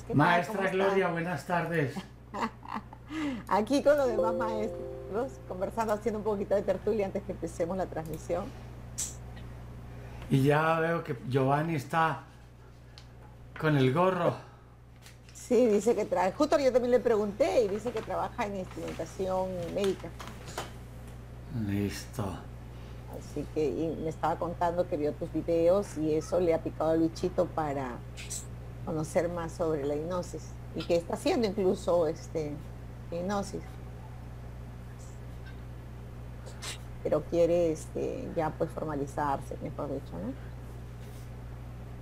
tardes. Maestra Gloria, buenas tardes. Aquí con los demás maestros, conversando, haciendo un poquito de tertulia antes que empecemos la transmisión. Y ya veo que Giovanni está con el gorro. Sí, dice que trae. Justo yo también le pregunté y dice que trabaja en instrumentación médica. Listo. Así que me estaba contando que vio tus videos y eso le ha picado al bichito para conocer más sobre la hipnosis y que está haciendo incluso este hipnosis. Pero quiere este, ya pues formalizarse, mejor dicho, ¿no?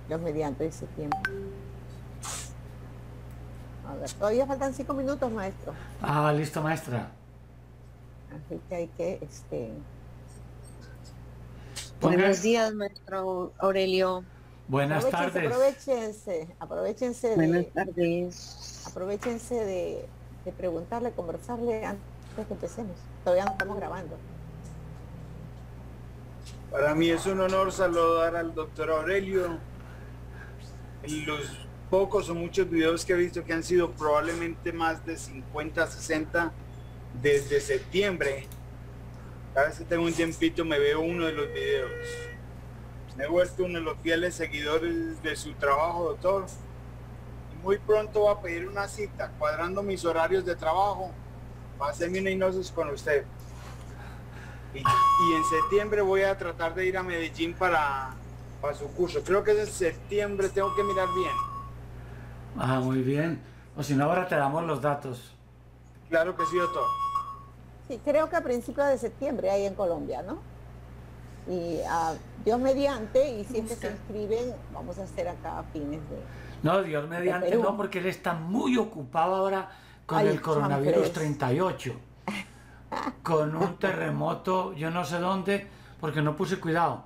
Los mediante ese tiempo. A ver, todavía faltan cinco minutos, maestro. Ah, listo, maestra. Así que hay que este, Buenos días, maestro Aurelio. Buenas tardes. Aprovechense, aprovechense de, Buenas tardes. aprovechense de, de, preguntarle, conversarle antes de que empecemos. Todavía no estamos grabando. Para mí es un honor saludar al doctor Aurelio. En los pocos o muchos videos que he visto que han sido probablemente más de 50, 60 desde septiembre cada vez que tengo un tiempito me veo uno de los videos. Me he vuelto uno de los fieles seguidores de su trabajo, doctor. Y muy pronto voy a pedir una cita, cuadrando mis horarios de trabajo, para hacerme una hipnosis con usted. Y, y, en septiembre voy a tratar de ir a Medellín para, para su curso. Creo que es en septiembre, tengo que mirar bien. Ah, muy bien. O si no, ahora te damos los datos. Claro que sí, doctor. Sí, creo que a principios de septiembre hay en Colombia, ¿no? Y a Dios mediante, y si es que se inscriben, vamos a hacer acá a fines de... No, Dios mediante no, porque él está muy ocupado ahora con Ay, el coronavirus 38. con un terremoto, yo no sé dónde, porque no puse cuidado,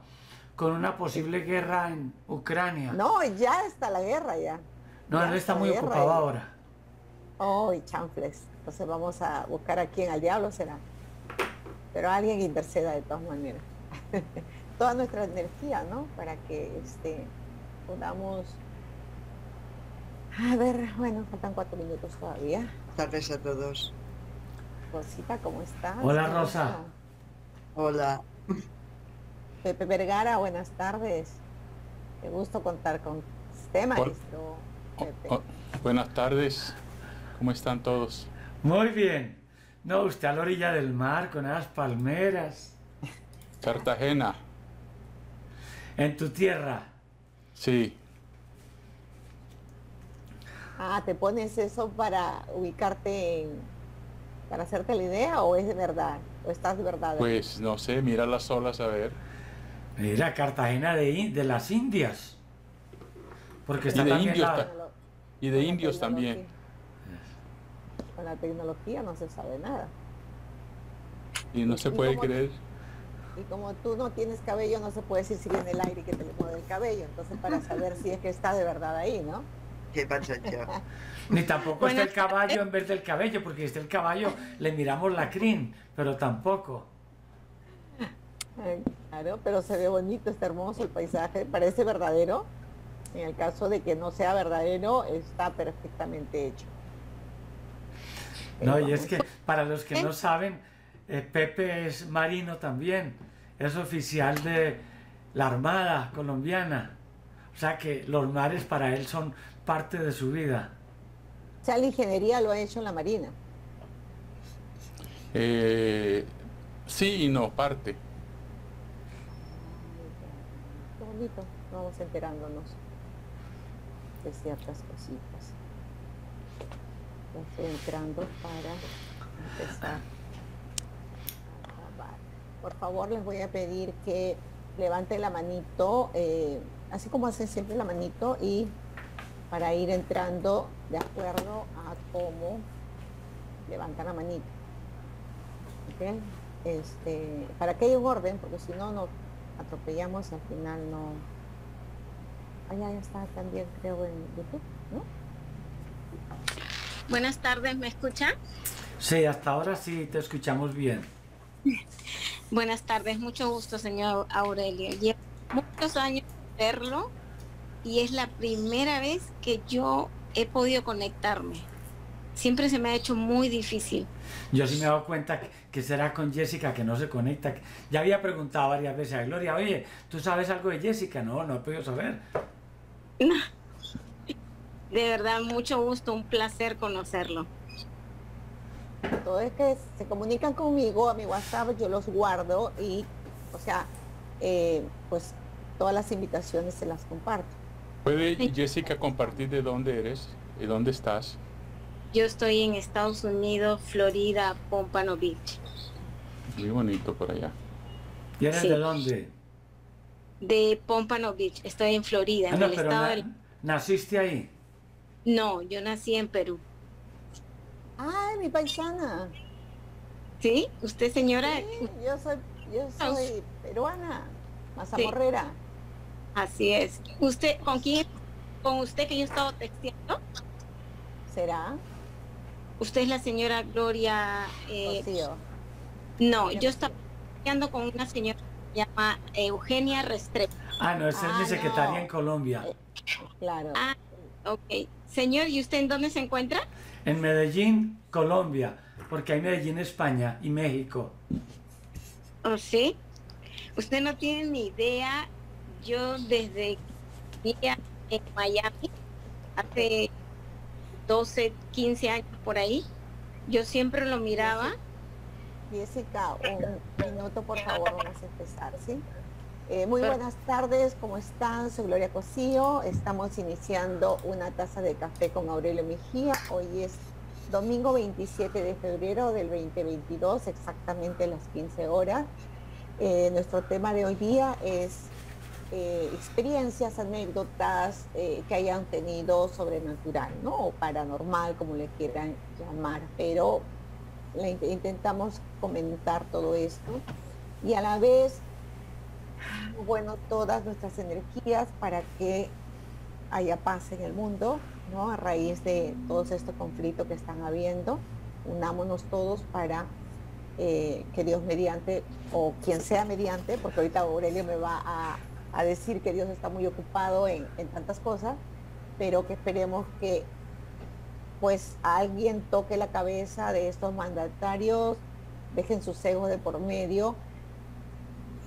con una posible guerra en Ucrania. No, ya está la guerra ya. No, ya él está muy ocupado ya. ahora. Oh, y chanfles. Entonces vamos a buscar a quién, al diablo será. Pero alguien interceda de todas maneras. Toda nuestra energía, ¿no? Para que este, podamos... A ver, bueno, faltan cuatro minutos todavía. Tardes a todos. Rosita, ¿cómo estás? Hola, Rosa. Hola. Pepe Vergara, buenas tardes. Qué gusto contar con usted, maestro. Pepe. Oh, buenas tardes. ¿Cómo están todos? Muy bien. No, usted a la orilla del mar con esas palmeras. Cartagena. ¿En tu tierra? Sí. Ah, ¿te pones eso para ubicarte en... para hacerte la idea o es de verdad? ¿O estás de verdad? Pues no sé, mira las olas a ver. Mira, Cartagena de, de las Indias. Porque está y de también indios, la- ta- y de indios también. Con la tecnología no se sabe nada. Y no se y puede creer. Y como tú no tienes cabello, no se puede decir si viene el aire y que te le mueve el cabello. Entonces, para saber si es que está de verdad ahí, ¿no? ¿Qué? Ni tampoco está el caballo en vez del cabello, porque está el caballo, le miramos la crin, pero tampoco. Claro, pero se ve bonito, está hermoso el paisaje, parece verdadero. En el caso de que no sea verdadero, está perfectamente hecho. No, y es que para los que no saben, eh, Pepe es marino también, es oficial de la Armada colombiana. O sea que los mares para él son parte de su vida. O sea, la ingeniería lo ha hecho en la Marina. Eh, sí y no, parte. Qué bonito, vamos enterándonos de ciertas cositas. Ya estoy entrando para empezar. Por favor, les voy a pedir que levanten la manito, eh, así como hacen siempre la manito, y para ir entrando de acuerdo a cómo levantan la manito. ¿Ok? Este, para que haya un orden, porque si no, no atropellamos al final no. Allá ya está también, creo, en YouTube, ¿no? Buenas tardes, ¿me escuchan? Sí, hasta ahora sí te escuchamos bien. Buenas tardes, mucho gusto, señor Aurelio. Llevo muchos años verlo y es la primera vez que yo he podido conectarme. Siempre se me ha hecho muy difícil. Yo sí me he dado cuenta que, será con Jessica que no se conecta. Ya había preguntado varias veces a Gloria, oye, ¿tú sabes algo de Jessica? No, no he podido saber. De verdad, mucho gusto, un placer conocerlo. Todo es que se comunican conmigo a mi WhatsApp, yo los guardo y, o sea, eh, pues todas las invitaciones se las comparto. ¿Puede Jessica compartir de dónde eres y dónde estás? Yo estoy en Estados Unidos, Florida, Pompano Beach. Muy bonito por allá. ¿Y eres de dónde? De Pompano Beach. Estoy en Florida, en ah, el estado ¿Naciste ahí? No, yo nací en Perú. Ay, mi paisana. ¿Sí? ¿Usted, señora? yo soy, yo soy peruana, mazamorrera. Así es. ¿Usted, con quién? ¿Con usted que yo he estado texteando? ¿Será? Usted es la señora Gloria... Eh, no, yo estaba texteando con una señora que se llama Eugenia Restrepo. Ah, no, esa es mi ah, secretaria en Colombia. Eh, claro. Ah, ok. Señor, ¿y usted en dónde se encuentra? En Medellín, Colombia, porque hay Medellín, España y México. ¿Oh, sí? Usted no tiene ni idea. Yo desde día en Miami, hace 12, 15 años por ahí, yo siempre lo miraba. Jessica, un minuto por favor, vamos a empezar, ¿sí? Eh, muy buenas tardes, ¿cómo están? Soy Gloria Cosío. Estamos iniciando una taza de café con Aurelio Mejía. Hoy es domingo 27 de febrero del 2022, exactamente las 15 horas. Eh, nuestro tema de hoy día es eh, experiencias, anécdotas que hayan tenido sobrenatural, ¿no? O paranormal, como le quieran llamar. Pero intentamos comentar todo esto y a la vez bueno, todas nuestras energías para que haya paz en el mundo, ¿no? A raíz de todos estos conflictos que están habiendo, unámonos todos para eh, que Dios mediante, o quien sea mediante, porque ahorita Aurelio me va a, decir que Dios está muy ocupado en, en, tantas cosas, pero que esperemos que pues alguien toque la cabeza de estos mandatarios, dejen sus egos de por medio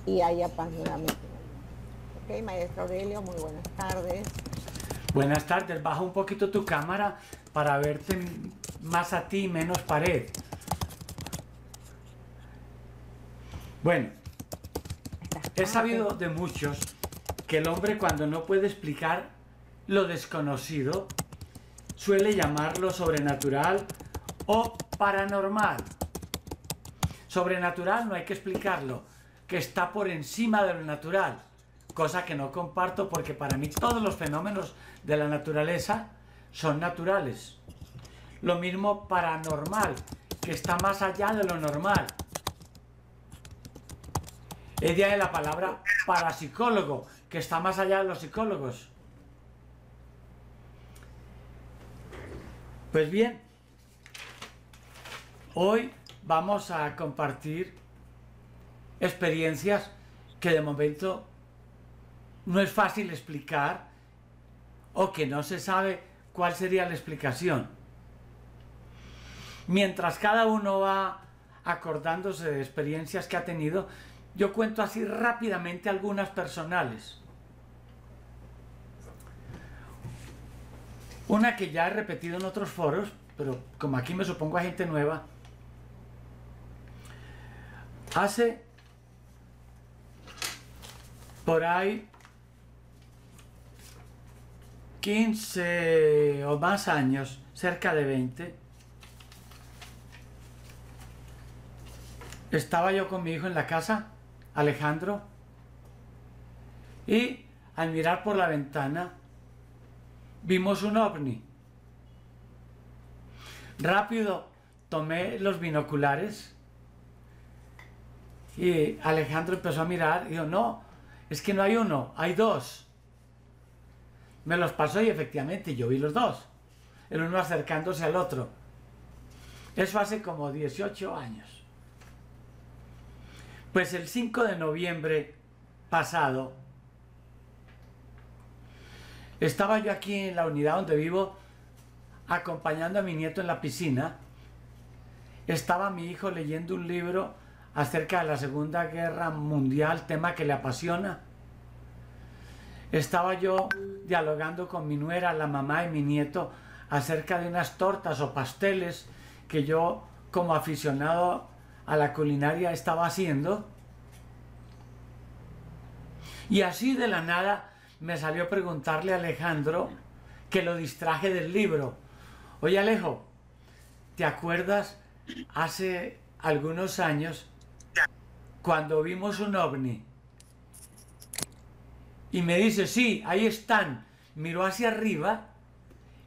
y haya paz nuevamente. Ok, maestro Aurelio, muy buenas tardes. Buenas tardes, baja un poquito tu cámara para verte más a ti, menos pared. Bueno, he sabido de muchos que el hombre cuando no puede explicar lo desconocido suele llamarlo sobrenatural o paranormal. Sobrenatural no hay que explicarlo, que está por encima de lo natural, cosa que no comparto porque para mí todos los fenómenos de la naturaleza son naturales. Lo mismo paranormal, que está más allá de lo normal. Es de la palabra parapsicólogo, que está más allá de los psicólogos. Pues bien, hoy vamos a compartir experiencias que de momento no es fácil explicar o que no se sabe cuál sería la explicación. Mientras cada uno va acordándose de experiencias que ha tenido, yo cuento así rápidamente algunas personales. Una que ya he repetido en otros foros, pero como aquí me supongo a gente nueva, hace por ahí 15 o más años, cerca de 20, estaba yo con mi hijo en la casa, Alejandro, y al mirar por la ventana vimos un ovni. Rápido tomé los binoculares y Alejandro empezó a mirar y dijo, no, es que no hay uno, hay dos. Me los pasó y efectivamente yo vi los dos. El uno acercándose al otro. Eso hace como 18 años. Pues el 5 de noviembre pasado, estaba yo aquí en la unidad donde vivo, acompañando a mi nieto en la piscina, estaba mi hijo leyendo un libro acerca de la Segunda Guerra Mundial, tema que le apasiona. Estaba yo dialogando con mi nuera, la mamá y mi nieto acerca de unas tortas o pasteles que yo como aficionado a la culinaria estaba haciendo. Y así de la nada me salió preguntarle a Alejandro que lo distraje del libro. Oye Alejo, ¿te acuerdas hace algunos años cuando vimos un ovni? Y me dice, sí, ahí están. Miró hacia arriba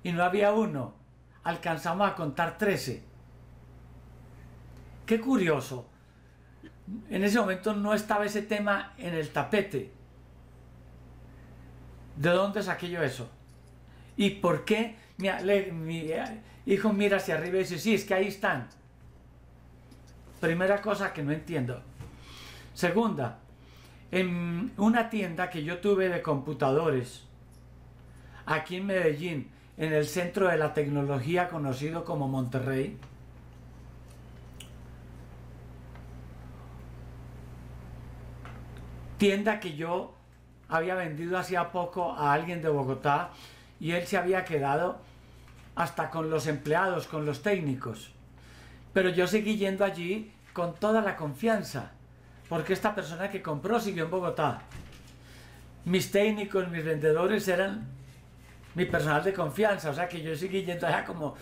y no había uno. Alcanzamos a contar 13. Qué curioso. En ese momento no estaba ese tema en el tapete. ¿De dónde saqué yo eso? ¿Y por qué mi, mi hijo mira hacia arriba y dice, sí, es que ahí están? Primera cosa que no entiendo. Segunda, en una tienda que yo tuve de computadores, aquí en Medellín, en el centro de la tecnología conocido como Monterrey, tienda que yo había vendido hacía poco a alguien de Bogotá y él se había quedado hasta con los empleados, con los técnicos. Pero yo seguí yendo allí con toda la confianza, porque esta persona que compró siguió en Bogotá. Mis técnicos, mis vendedores eran mi personal de confianza, o sea que yo seguí yendo allá como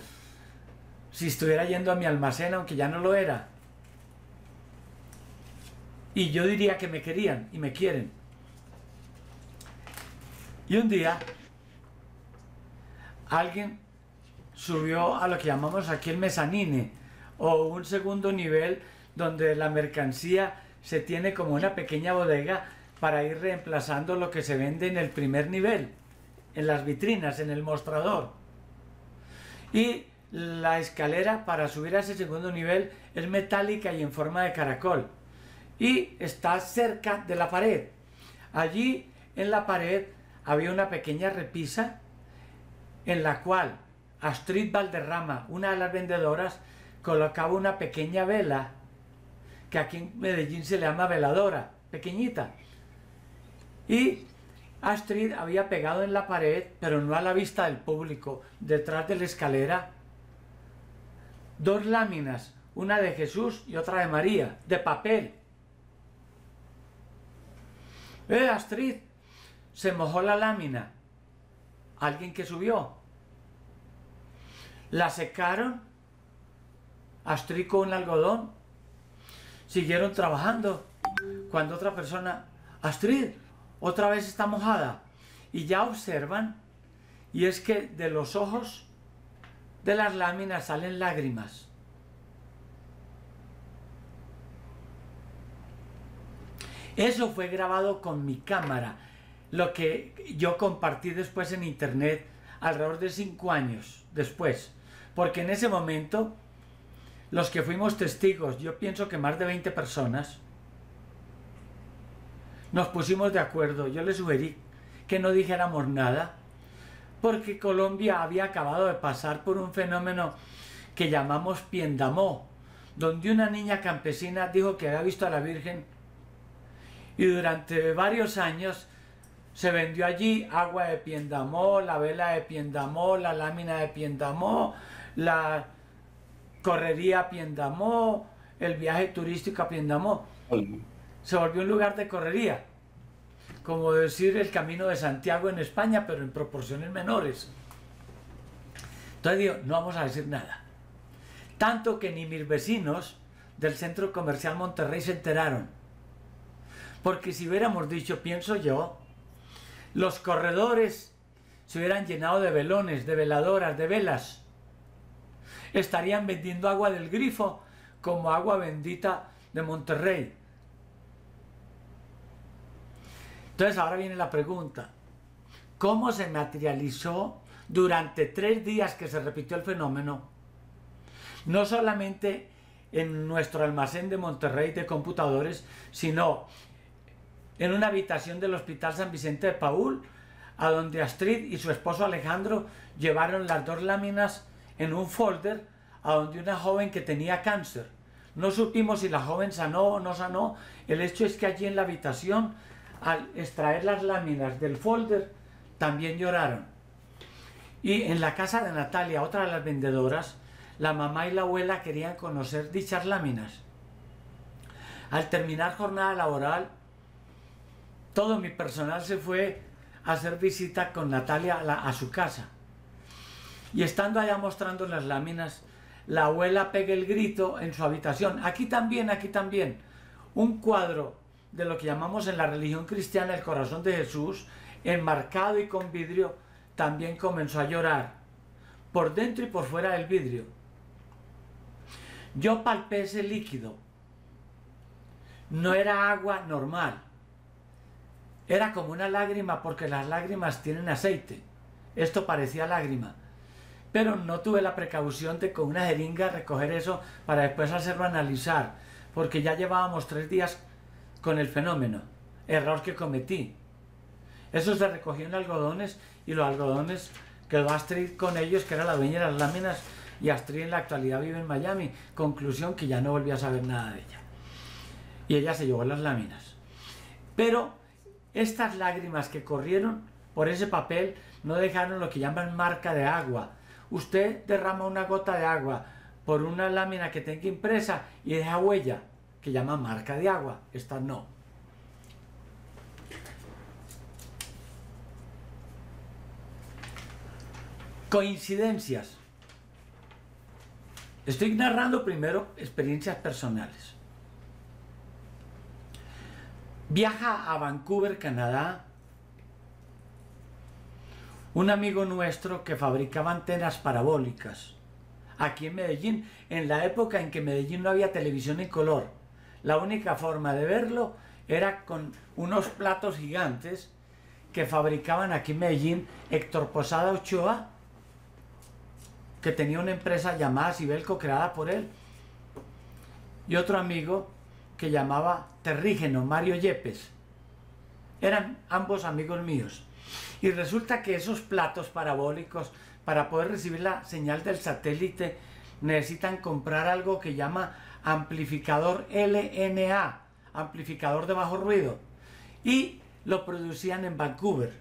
si estuviera yendo a mi almacén, aunque ya no lo era. Y yo diría que me querían y me quieren. Y un día alguien subió a lo que llamamos aquí el mezanine o un segundo nivel donde la mercancía se tiene como una pequeña bodega para ir reemplazando lo que se vende en el primer nivel, en las vitrinas, en el mostrador. Y la escalera para subir a ese segundo nivel es metálica y en forma de caracol. Y está cerca de la pared. Allí en la pared había una pequeña repisa en la cual Astrid Valderrama, una de las vendedoras, colocaba una pequeña vela, que aquí en Medellín se le llama veladora, pequeñita. Y Astrid había pegado en la pared, pero no a la vista del público, detrás de la escalera, dos láminas, una de Jesús y otra de María, de papel. ¡Eh, Astrid! Se mojó la lámina. Alguien que subió. La secaron. Astrid con algodón. Siguieron trabajando. Cuando otra persona, Astrid, otra vez está mojada. Y ya observan, y es que de los ojos de las láminas salen lágrimas. Eso fue grabado con mi cámara, lo que yo compartí después en internet alrededor de cinco años después, porque en ese momento los que fuimos testigos, yo pienso que más de 20 personas, nos pusimos de acuerdo. Yo le sugerí que no dijéramos nada, porque Colombia había acabado de pasar por un fenómeno que llamamos Piendamó, donde una niña campesina dijo que había visto a la Virgen y durante varios años se vendió allí agua de Piendamó, la vela de Piendamó, la lámina de Piendamó, la correría a Piendamó, el viaje turístico a Piendamó. Se volvió un lugar de correría, como decir el camino de Santiago en España, pero en proporciones menores. Entonces digo, no vamos a decir nada. Tanto que ni mis vecinos del centro comercial Monterrey se enteraron porque si hubiéramos dicho, pienso yo, los corredores se hubieran llenado de velones, de veladoras, de velas. Estarían vendiendo agua del grifo como agua bendita de Monterrey. Entonces ahora viene la pregunta. ¿Cómo se materializó durante tres días que se repitió el fenómeno? No solamente en nuestro almacén de Monterrey de computadores, sino en una habitación del Hospital San Vicente de Paul, a donde Astrid y su esposo Alejandro llevaron las dos láminas en un folder a donde una joven que tenía cáncer. No supimos si la joven sanó o no sanó. El hecho es que allí en la habitación, al extraer las láminas del folder, también lloraron. Y en la casa de Natalia, otra de las vendedoras, la mamá y la abuela querían conocer dichas láminas. Al terminar jornada laboral, todo mi personal se fue a hacer visita con Natalia a, a su casa. Y estando allá mostrando las láminas, la abuela pega el grito en su habitación. Aquí también, aquí también. Un cuadro de lo que llamamos en la religión cristiana el corazón de Jesús, enmarcado y con vidrio, también comenzó a llorar, por dentro y por fuera del vidrio. Yo palpé ese líquido. No era agua normal. Era como una lágrima porque las lágrimas tienen aceite. Esto parecía lágrima. Pero no tuve la precaución de con una jeringa recoger eso para después hacerlo analizar, porque ya llevábamos tres días con el fenómeno. Error que cometí. Eso se recogió en algodones y los algodones quedó Astrid con ellos, que era la dueña de las láminas, y Astrid en la actualidad vive en Miami. Conclusión que ya no volví a saber nada de ella. Y ella se llevó las láminas. Pero estas lágrimas que corrieron por ese papel no dejaron lo que llaman marca de agua. Usted derrama una gota de agua por una lámina que tenga impresa y deja huella, que llama marca de agua. Esta no. Coincidencias. Estoy narrando primero experiencias personales. Viaja a Vancouver, Canadá, un amigo nuestro que fabricaba antenas parabólicas aquí en Medellín, en la época en que Medellín no había televisión en color. La única forma de verlo era con unos platos gigantes que fabricaban aquí en Medellín Héctor Posada Ochoa que tenía una empresa llamada Sibelco creada por él, y otro amigo que llamaba Terrígeno, Mario Yepes. Eran ambos amigos míos. Y resulta que esos platos parabólicos, para poder recibir la señal del satélite, necesitan comprar algo que llama amplificador LNA, amplificador de bajo ruido. Y lo producían en Vancouver.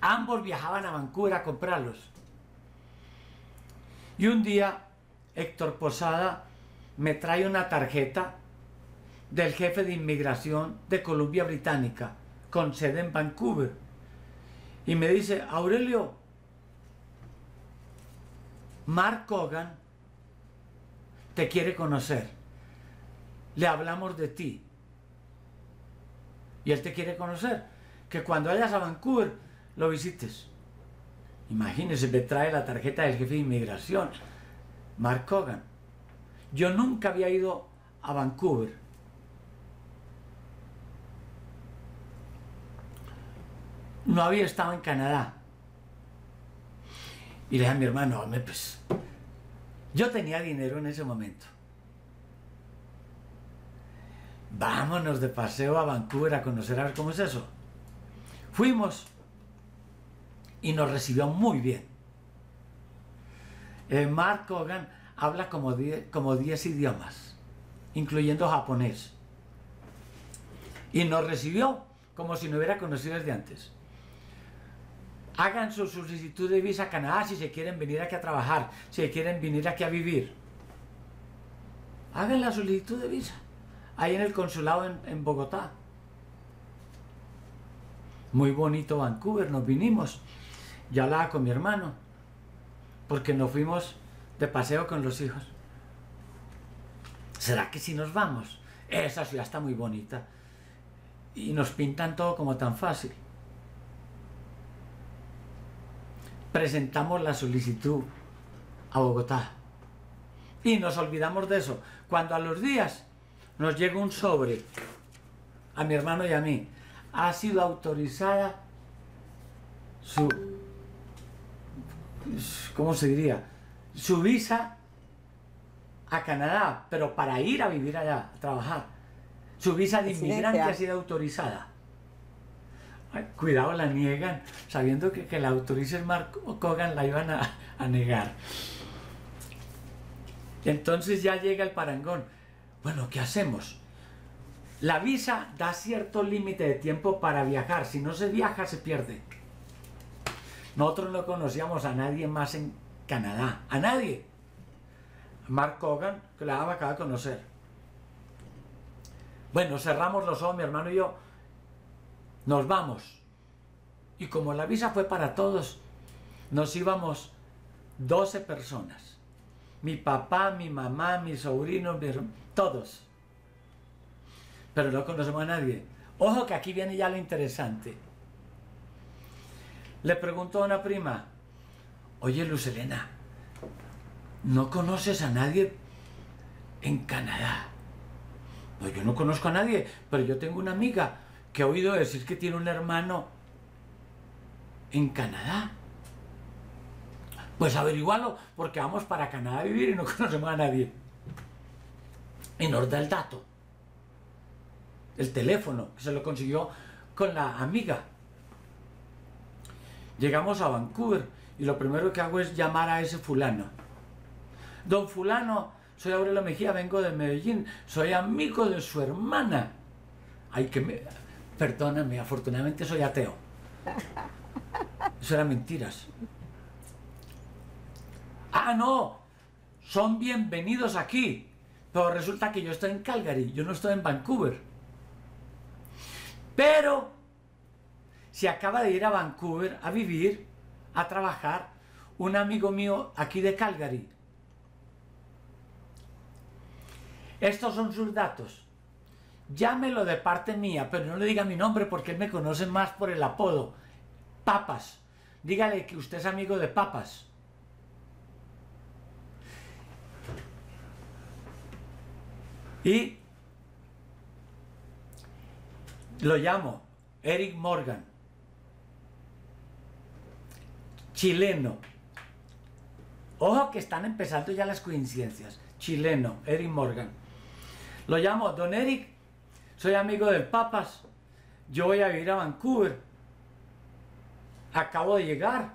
Ambos viajaban a Vancouver a comprarlos. Y un día Héctor Posada me trae una tarjeta del jefe de inmigración de Columbia Británica, con sede en Vancouver. Y me dice, Aurelio, Mark Hogan te quiere conocer. Le hablamos de ti. Y él te quiere conocer. Que cuando vayas a Vancouver lo visites. Imagínense, me trae la tarjeta del jefe de inmigración, Mark Hogan. Yo nunca había ido a Vancouver. No había estado en Canadá. Y le dije a mi hermano, pues, yo tenía dinero en ese momento. Vámonos de paseo a Vancouver a conocer a ver cómo es eso. Fuimos y nos recibió muy bien. Eh, Mark Hogan habla como 10 como idiomas, incluyendo japonés. Y nos recibió como si no hubiera conocido desde antes. Hagan su solicitud de visa a Canadá si se quieren venir aquí a trabajar, si quieren venir aquí a vivir. Hagan la solicitud de visa. Ahí en el consulado en, Bogotá. Muy bonito Vancouver, nos vinimos yo hablaba con mi hermano, porque nos fuimos de paseo con los hijos. ¿Será que si nos vamos? Esa ciudad está muy bonita. Y nos pintan todo como tan fácil. Presentamos la solicitud a Bogotá. Y nos olvidamos de eso. Cuando a los días nos llega un sobre, a mi hermano y a mí, ha sido autorizada su ¿cómo se diría? Su visa a Canadá, pero para ir a vivir allá, a trabajar. Su visa de inmigrante ha sido autorizada. Cuidado, la niegan, sabiendo que, que la autorice Mark Kogan la iban a, a negar. Entonces ya llega el parangón. Bueno, ¿qué hacemos? La visa da cierto límite de tiempo para viajar. Si no se viaja, se pierde. Nosotros no conocíamos a nadie más en Canadá. A nadie. Mark Hogan, que la acaba de conocer. Bueno, cerramos los ojos, mi hermano y yo. Nos vamos. Y como la visa fue para todos, nos íbamos 12 personas. Mi papá, mi mamá, mi sobrino, mi todos. Pero no conocemos a nadie. Ojo que aquí viene ya lo interesante. Le preguntó a una prima, oye Luz Elena, ¿no conoces a nadie en Canadá? No, yo no conozco a nadie, pero yo tengo una amiga que ha oído decir que tiene un hermano en Canadá. Pues averigualo, porque vamos para Canadá a vivir y no conocemos a nadie. Y nos da el dato. El teléfono, que se lo consiguió con la amiga. Llegamos a Vancouver y lo primero que hago es llamar a ese fulano. Don fulano, soy Aurelio Mejía, vengo de Medellín, soy amigo de su hermana. Ay, que me... Perdóname, afortunadamente soy ateo. Eso eran mentiras. Ah, no, son bienvenidos aquí. Pero resulta que yo estoy en Calgary, yo no estoy en Vancouver. Pero se acaba de ir a Vancouver a vivir, a trabajar, un amigo mío aquí de Calgary. Estos son sus datos. Llámelo de parte mía, pero no le diga mi nombre porque él me conoce más por el apodo. Papas. Dígale que usted es amigo de Papas. Y lo llamo Eric Morgan, chileno. Ojo que están empezando ya las coincidencias. Chileno, Eric Morgan. Lo llamo, don Eric, soy amigo del Papas, yo voy a vivir a Vancouver. Acabo de llegar,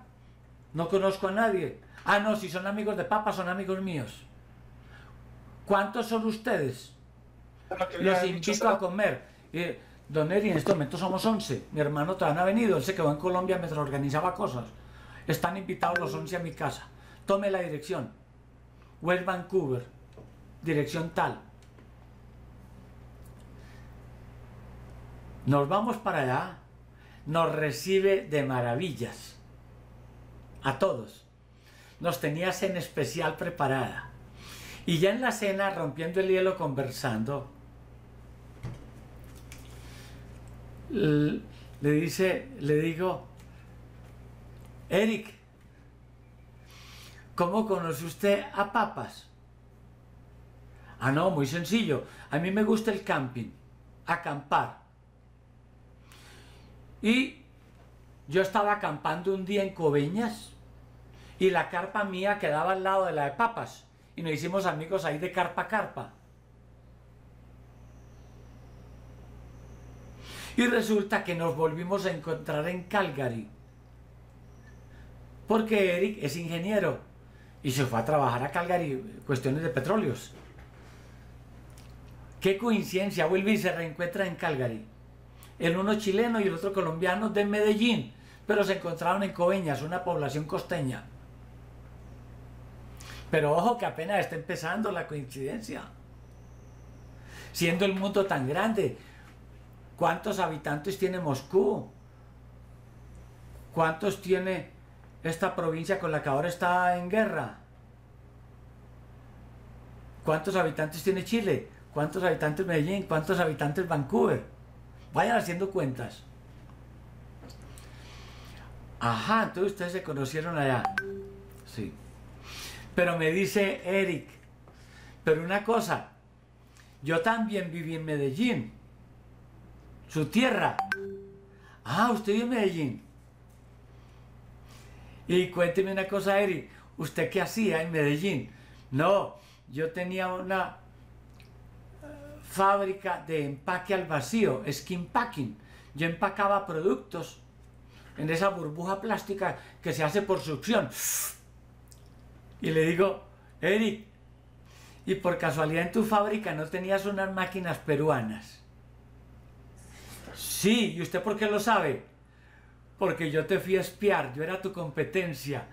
no conozco a nadie. Ah, no, si son amigos de Papas, son amigos míos. ¿Cuántos son ustedes? Los invito a comer. Don Eri, en este momento somos 11. Mi hermano todavía no ha venido. Él se quedó en Colombia mientras organizaba cosas. Están invitados los 11 a mi casa. Tome la dirección. West Vancouver. Dirección tal. Nos vamos para allá. Nos recibe de maravillas. A todos. Nos tenía cena especial preparada. Y ya en la cena, rompiendo el hielo, conversando, le dice, le digo, Eric, ¿cómo conoce usted a Papas? Ah, no, muy sencillo. A mí me gusta el camping, acampar. Y yo estaba acampando un día en Coveñas y la carpa mía quedaba al lado de la de Papas. Y nos hicimos amigos ahí de carpa a carpa. Y resulta que nos volvimos a encontrar en Calgary. Porque Eric es ingeniero y se fue a trabajar a Calgary, cuestiones de petróleos. Qué coincidencia, vuelve y se reencuentra en Calgary. El uno chileno y el otro colombiano de Medellín, pero se encontraron en Coveñas, una población costeña. Pero ojo que apenas está empezando la coincidencia. Siendo el mundo tan grande, ¿Cuántos habitantes tiene Moscú? ¿Cuántos tiene esta provincia con la que ahora está en guerra? ¿Cuántos habitantes tiene Chile? ¿Cuántos habitantes Medellín? ¿Cuántos habitantes Vancouver? Vayan haciendo cuentas. Ajá, entonces ustedes se conocieron allá. Sí. Pero me dice Eric, pero una cosa, yo también viví en Medellín su tierra. Ah, usted vive en Medellín. Y cuénteme una cosa, Eri, ¿usted qué hacía en Medellín? No, yo tenía una fábrica de empaque al vacío, skin packing. yo empacaba productos en esa burbuja plástica que se hace por succión. Y le digo, Eric, y por casualidad en tu fábrica no tenías unas máquinas peruanas. Sí, ¿y usted por qué lo sabe? Porque yo te fui a espiar, yo era tu competencia.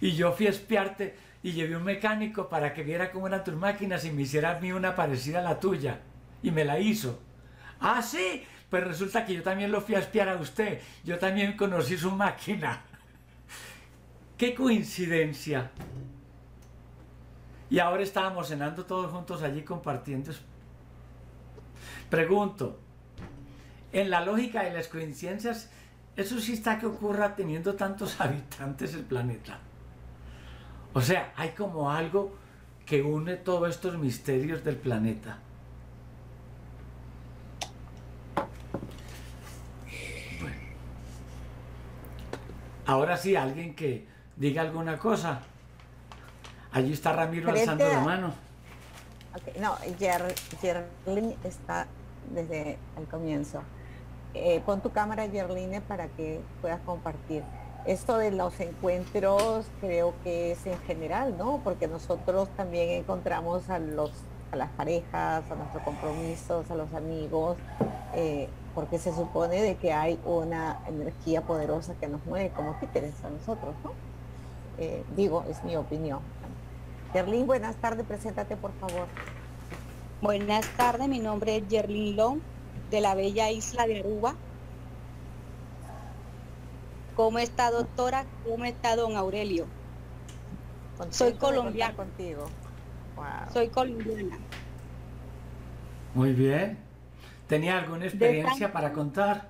Y yo fui a espiarte y llevé un mecánico para que viera cómo eran tus máquinas y me hiciera a mí una parecida a la tuya. Y me la hizo. Ah, sí, pues resulta que yo también lo fui a espiar a usted. Yo también conocí su máquina. ¡Qué coincidencia! Y ahora estábamos cenando todos juntos allí compartiendo. Pregunto, en la lógica de las coincidencias, eso sí está que ocurra teniendo tantos habitantes el planeta. O sea, hay como algo que une todos estos misterios del planeta. Bueno. Ahora sí, alguien que diga alguna cosa. Allí está Ramiro alzando la mano. No, Gerlin está desde el comienzo. Eh, pon tu cámara, Gerline, para que puedas compartir. Esto de los encuentros creo que es en general, ¿no? Porque nosotros también encontramos a los a las parejas, a nuestros compromisos, a los amigos, eh, porque se supone de que hay una energía poderosa que nos mueve como títeres a nosotros, ¿no? Eh, digo, es mi opinión. Gerlin, buenas tardes, preséntate por favor. Buenas tardes, mi nombre es Gerlin Long, de la bella isla de Aruba. ¿Cómo está, doctora? ¿Cómo está, don Aurelio? Soy colombiana. contigo. Soy colombiana. Muy bien. ¿Tenía alguna experiencia para contar?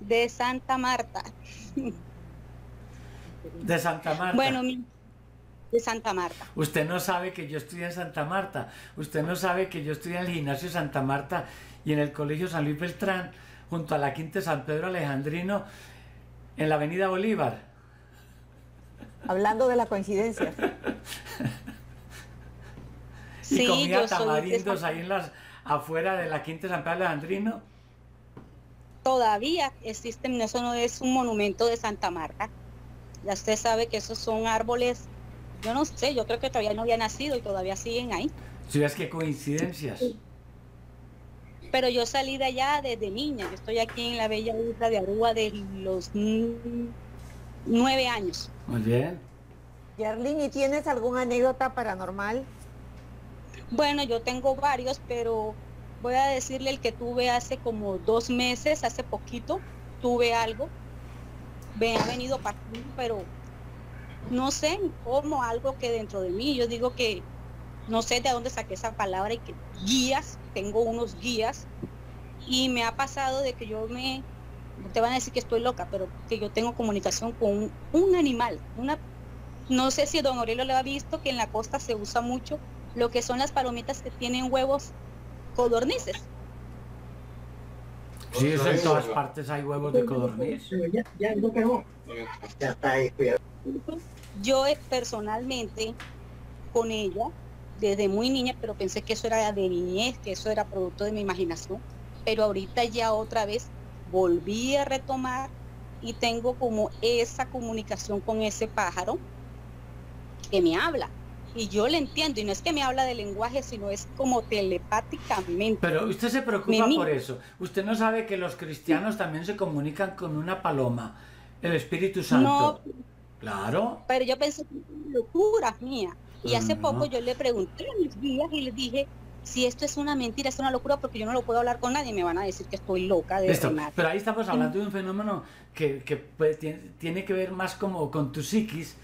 De Santa Marta. De Santa Marta. Bueno, de Santa Marta. Usted no sabe que yo estudié en Santa Marta. Usted no sabe que yo estudié en el gimnasio Santa Marta y en el colegio San Luis Beltrán, junto a la Quinta San Pedro Alejandrino, en la avenida Bolívar. Hablando de la coincidencia. y comía tamarindos ahí en las afuera de la Quinta San Pedro Alejandrino. Todavía existen, eso no es un monumento de Santa Marta. Ya usted sabe que esos son árboles, yo no sé, yo creo que todavía no había nacido y todavía siguen ahí. Sí, es que coincidencias. Pero yo salí de allá desde niña, yo estoy aquí en la bella isla de Aruba de los nueve años. Muy bien. Yarlin, ¿y tienes alguna anécdota paranormal? Bueno, yo tengo varios, pero voy a decirle el que tuve hace como dos meses, hace poquito, tuve algo me ha venido partiendo, pero no sé cómo algo que dentro de mí, yo digo que no sé de dónde saqué esa palabra y que guías, tengo unos guías y me ha pasado de que yo me, te van a decir que estoy loca, pero que yo tengo comunicación con un, animal, una, no sé si don Aurelio lo ha visto que en la costa se usa mucho lo que son las palomitas que tienen huevos codornices. Sí, en todas partes hay huevos de codorniz. Yo personalmente con ella, desde muy niña, pero pensé que eso era de niñez, que eso era producto de mi imaginación, pero ahorita ya otra vez volví a retomar y tengo como esa comunicación con ese pájaro que me habla y yo le entiendo, y no es que me habla de lenguaje, sino es como telepáticamente. Pero usted se preocupa por eso. Usted no sabe que los cristianos también se comunican con una paloma, el Espíritu Santo. No, claro. Pero yo pensé que era locura mía. Y hace poco yo le pregunté a mis guías y les dije, si esto es una mentira, es una locura, porque yo no lo puedo hablar con nadie, me van a decir que estoy loca de Pero ahí estamos hablando de un fenómeno que, que tiene que ver más como con tu psiquis,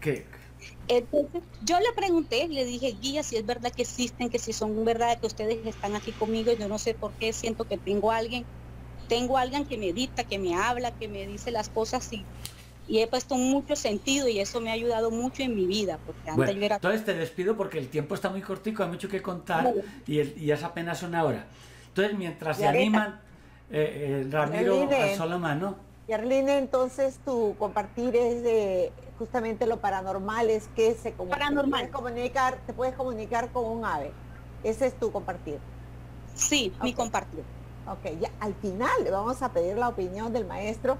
que, entonces, yo le pregunté, le dije, guía, si es verdad que existen, que si son verdad que ustedes están aquí conmigo, yo no sé por qué siento que tengo alguien, tengo alguien que me dicta, que me habla, que me dice las cosas y, y he puesto mucho sentido y eso me ha ayudado mucho en mi vida. Porque antes yo era... Entonces te despido porque el tiempo está muy cortico, hay mucho que contar y, y, es apenas una hora. Entonces, mientras se animan, eh, eh, Ramiro la mano. Y Arlene, entonces tu compartir es de justamente lo paranormal, es que se paranormal. comunicar, te puedes comunicar con un ave. Ese es tu compartir. Sí, mi compartir. Ok, ya al final le vamos a pedir la opinión del maestro,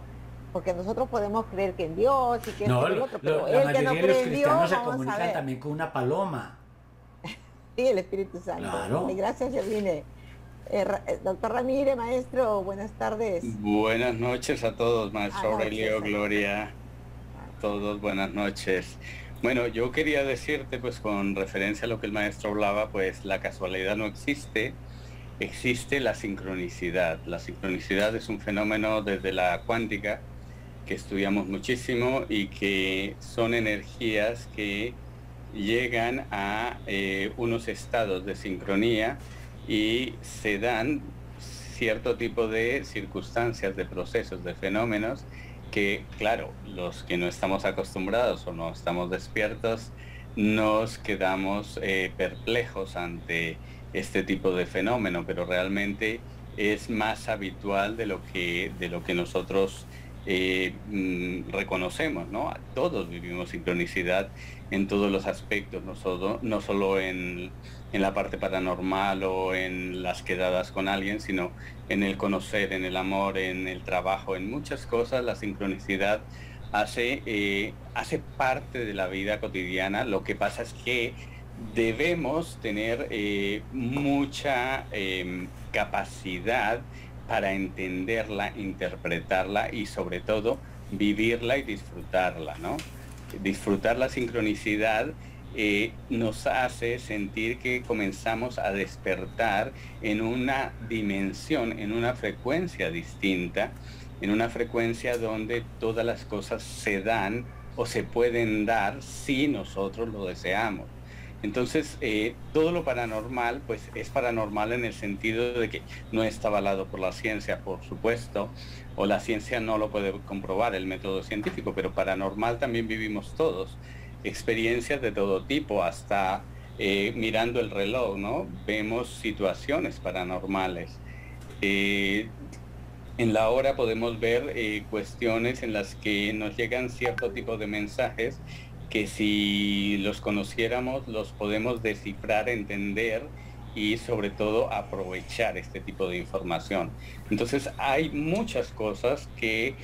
porque nosotros podemos creer que en Dios y que no, el otro, pero él que no cree en Dios, se comunican también con una paloma. sí, el Espíritu Santo. Claro. Gracias, Yerline. Eh, eh, doctor Ramírez, maestro, buenas tardes. Buenas noches a todos, maestro Aurelio, Gloria, todos buenas noches. Bueno, yo quería decirte, pues con referencia a lo que el maestro hablaba, pues la casualidad no existe, existe la sincronicidad. La sincronicidad es un fenómeno desde la cuántica que estudiamos muchísimo y que son energías que llegan a eh, unos estados de sincronía y se dan cierto tipo de circunstancias, de procesos, de fenómenos que, claro, los que no estamos acostumbrados o no estamos despiertos, nos quedamos eh, perplejos ante este tipo de fenómeno, pero realmente es más habitual de lo que, de lo que nosotros eh, mm, reconocemos, ¿no? Todos vivimos sincronicidad en todos los aspectos, no solo, no solo en, la parte paranormal o en las quedadas con alguien, sino en el conocer, en el amor, en el trabajo, en muchas cosas, la sincronicidad hace, eh, hace parte de la vida cotidiana. Lo que pasa es que debemos tener eh, mucha em, capacidad para entenderla, interpretarla y sobre todo vivirla y disfrutarla, ¿no? Disfrutar la sincronicidad eh, nos hace sentir que comenzamos a despertar en una dimensión, en una frecuencia distinta, en una frecuencia donde todas las cosas se dan o se pueden dar si nosotros lo deseamos. Entonces, eh, todo lo paranormal, pues es paranormal en el sentido de que no está avalado por la ciencia, por supuesto, o la ciencia no lo puede comprobar, el método científico, pero paranormal también vivimos todos. Experiencias de todo tipo, hasta eh, mirando el reloj, ¿no? Vemos situaciones paranormales. Eh, en la hora podemos ver cuestiones en las que nos llegan cierto tipo de mensajes que si los conociéramos los podemos descifrar, entender y sobre todo aprovechar este tipo de información. Entonces hay muchas cosas que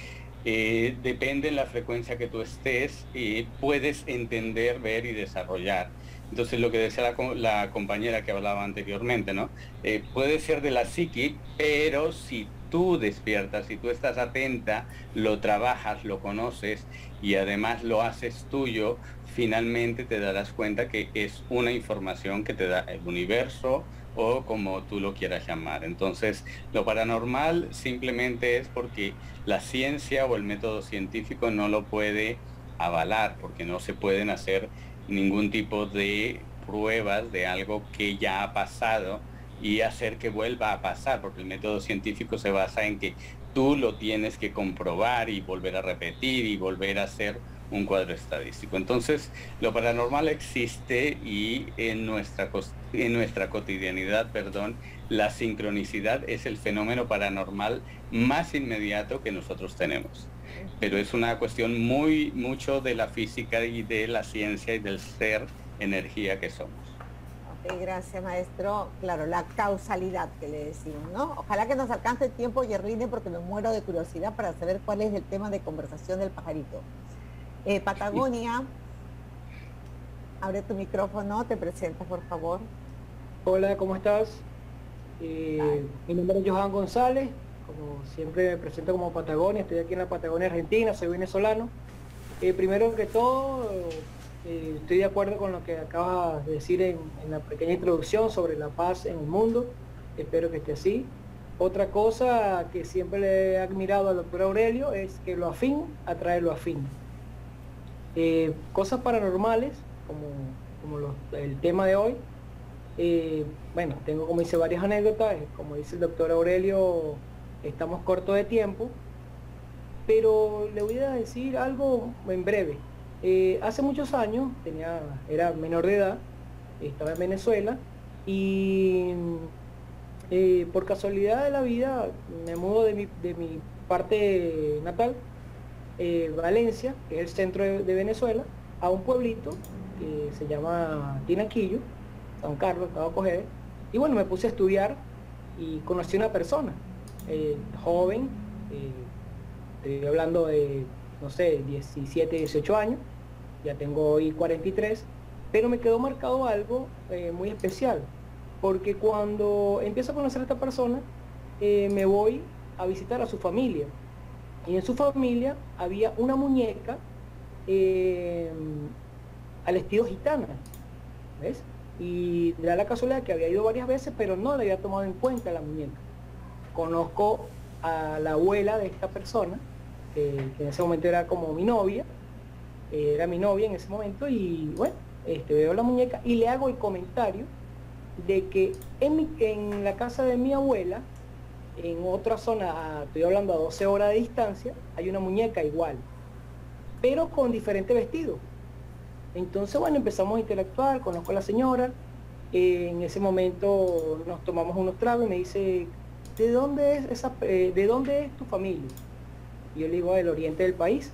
eh, dependen la frecuencia que tú estés y puedes entender, ver y desarrollar. Entonces lo que decía la, compañera que hablaba anteriormente, ¿no? Eh, puede ser de la psiqui, pero si tú despiertas, si tú estás atenta, lo trabajas, lo conoces y además lo haces tuyo, finalmente te darás cuenta que es una información que te da el universo o como tú lo quieras llamar. Entonces, lo paranormal simplemente es porque la ciencia o el método científico no lo puede avalar, porque no se pueden hacer ningún tipo de pruebas de algo que ya ha pasado y hacer que vuelva a pasar, porque el método científico se basa en que tú lo tienes que comprobar y volver a repetir y volver a hacer un cuadro estadístico. Entonces, lo paranormal existe y en nuestra, en nuestra cotidianidad, perdón, la sincronicidad es el fenómeno paranormal más inmediato que nosotros tenemos. Pero es una cuestión muy mucho de la física y de la ciencia y del ser energía que somos gracias, maestro. Claro, la causalidad que le decimos, ¿no? Ojalá que nos alcance el tiempo, Yerline, porque me muero de curiosidad para saber cuál es el tema de conversación del pajarito. Eh, Patagonia, abre tu micrófono, te presentas, por favor. Hola, ¿cómo estás? Eh, mi nombre es Johan González, como siempre me presento como Patagonia, estoy aquí en la Patagonia Argentina, soy venezolano. Eh, primero que todo, eh, estoy de acuerdo con lo que acabas de decir en, la pequeña introducción sobre la paz en el mundo. Espero que esté así. Otra cosa que siempre le he admirado al doctor Aurelio es que lo afín atrae lo afín. Eh, cosas paranormales, como, el tema de hoy. Eh, bueno, tengo como dice varias anécdotas. Como dice el doctor Aurelio, estamos cortos de tiempo. Pero le voy a decir algo en breve. Eh, hace muchos años, tenía, era menor de edad, estaba en Venezuela y eh, por casualidad de la vida me mudo de mi, parte natal, eh, Valencia, que es el centro de, Venezuela, a un pueblito que se llama Tinaquillo, San Carlos, Cabo Cogede, y bueno, me puse a estudiar y conocí una persona, joven, estoy hablando de, no sé, 17, 18 años, ya tengo hoy 43, pero me quedó marcado algo eh, muy especial, porque cuando empiezo a conocer a esta persona, me voy a visitar a su familia. Y en su familia había una muñeca al estilo gitana, ¿ves? Y da la casualidad que había ido varias veces, pero no le había tomado en cuenta la muñeca. Conozco a la abuela de esta persona, que en ese momento era como mi novia, era mi novia en ese momento, y bueno, este, veo la muñeca y le hago el comentario de que en, la casa de mi abuela, en otra zona, estoy hablando a 12 horas de distancia, hay una muñeca igual, pero con diferente vestido. Entonces, bueno, empezamos a interactuar, conozco a la señora, eh, en ese momento nos tomamos unos tragos y me dice, ¿de dónde es, esa, eh, ¿de dónde es tu familia? Y yo le digo, del oriente del país.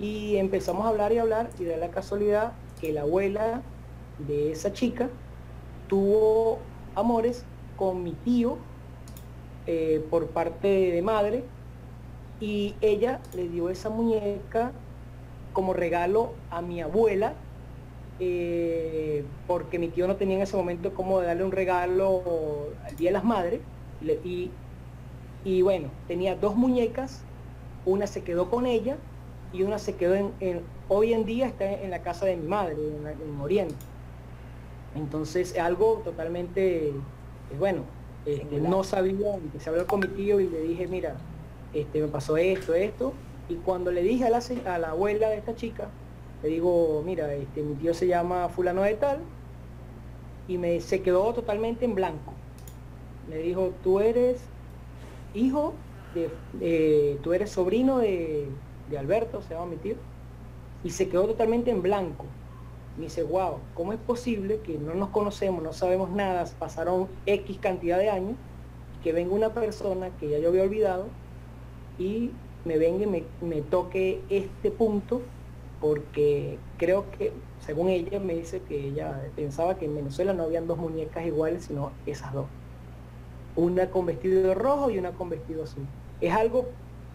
Y empezamos a hablar y hablar y da la casualidad que la abuela de esa chica tuvo amores con mi tío eh, por parte de madre y ella le dio esa muñeca como regalo a mi abuela, eh, porque mi tío no tenía en ese momento cómo darle un regalo al Día de las Madres. Y, y bueno, tenía dos muñecas, una se quedó con ella y una se quedó en, hoy en día está en la casa de mi madre, en, Oriente. Entonces, algo totalmente, eh, bueno, este, no sabía, empecé a hablar con mi tío y le dije, mira, este, me pasó esto, esto, y cuando le dije a la, a la abuela de esta chica, le digo, mira, este, mi tío se llama fulano de tal, y me se quedó totalmente en blanco. Me dijo, tú eres hijo de, tú eres sobrino de, de, Alberto, se llama mi tío, y se quedó totalmente en blanco. Me dice, wow, ¿cómo es posible que no nos conocemos, no sabemos nada, pasaron X cantidad de años, que venga una persona que ya yo había olvidado y me venga y me, toque este punto porque creo que, según ella, me dice que ella pensaba que en Venezuela no habían dos muñecas iguales, sino esas dos. Una con vestido rojo y una con vestido azul. Es algo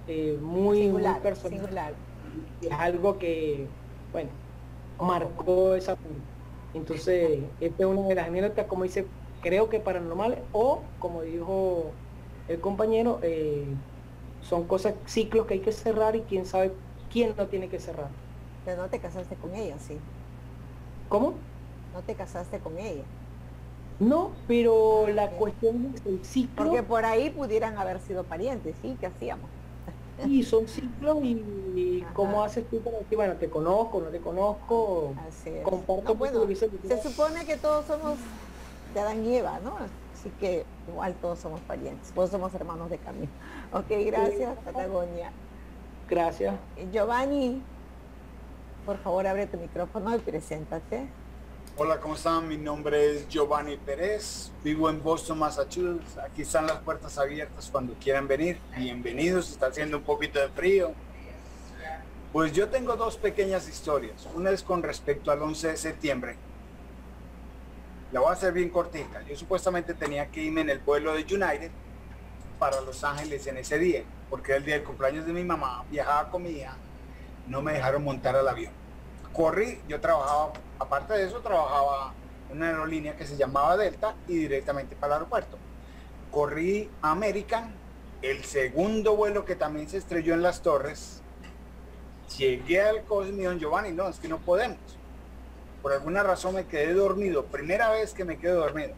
eh, muy, personal. Es algo que, bueno, marcó esa punta. Entonces, esta es una de las anécdotas, como dice, creo que paranormal, o como dijo el compañero, eh, son cosas, ciclos que hay que cerrar y quién sabe quién no tiene que cerrar. Pero no te casaste con ella, sí. ¿Cómo? No te casaste con ella. No, pero la cuestión es el ciclo. Porque por ahí pudieran haber sido parientes, ¿sí? ¿Qué hacíamos? Y son ciclos y, cómo haces tú para decir, bueno, te conozco, no te conozco, comparto bueno, Se supone que todos somos de Adán y Eva, ¿no? Así que igual todos somos parientes, todos somos hermanos de camino. Ok, gracias Patagonia. Gracias. Giovanni, por favor abre tu micrófono y preséntate. Hola, ¿cómo están? Mi nombre es Giovanni Pérez, vivo en Boston, Massachusetts. Aquí están las puertas abiertas cuando quieran venir. Bienvenidos, está haciendo un poquito de frío. Pues yo tengo dos pequeñas historias. Una es con respecto al 11 de septiembre la voy a hacer bien cortita. Yo supuestamente tenía que irme en el vuelo de United para Los Ángeles en ese día, porque era el día del cumpleaños de mi mamá, viajaba con mi hija, no me dejaron montar al avión. Corrí, yo trabajaba, aparte de eso, trabajaba una aerolínea que se llamaba Delta y directamente para el aeropuerto. Corrí American, el segundo vuelo que también se estrelló en las torres. Llegué al Cosmion Giovanni, no, es que no podemos por alguna razón me quedé dormido, primera vez que me quedé dormido.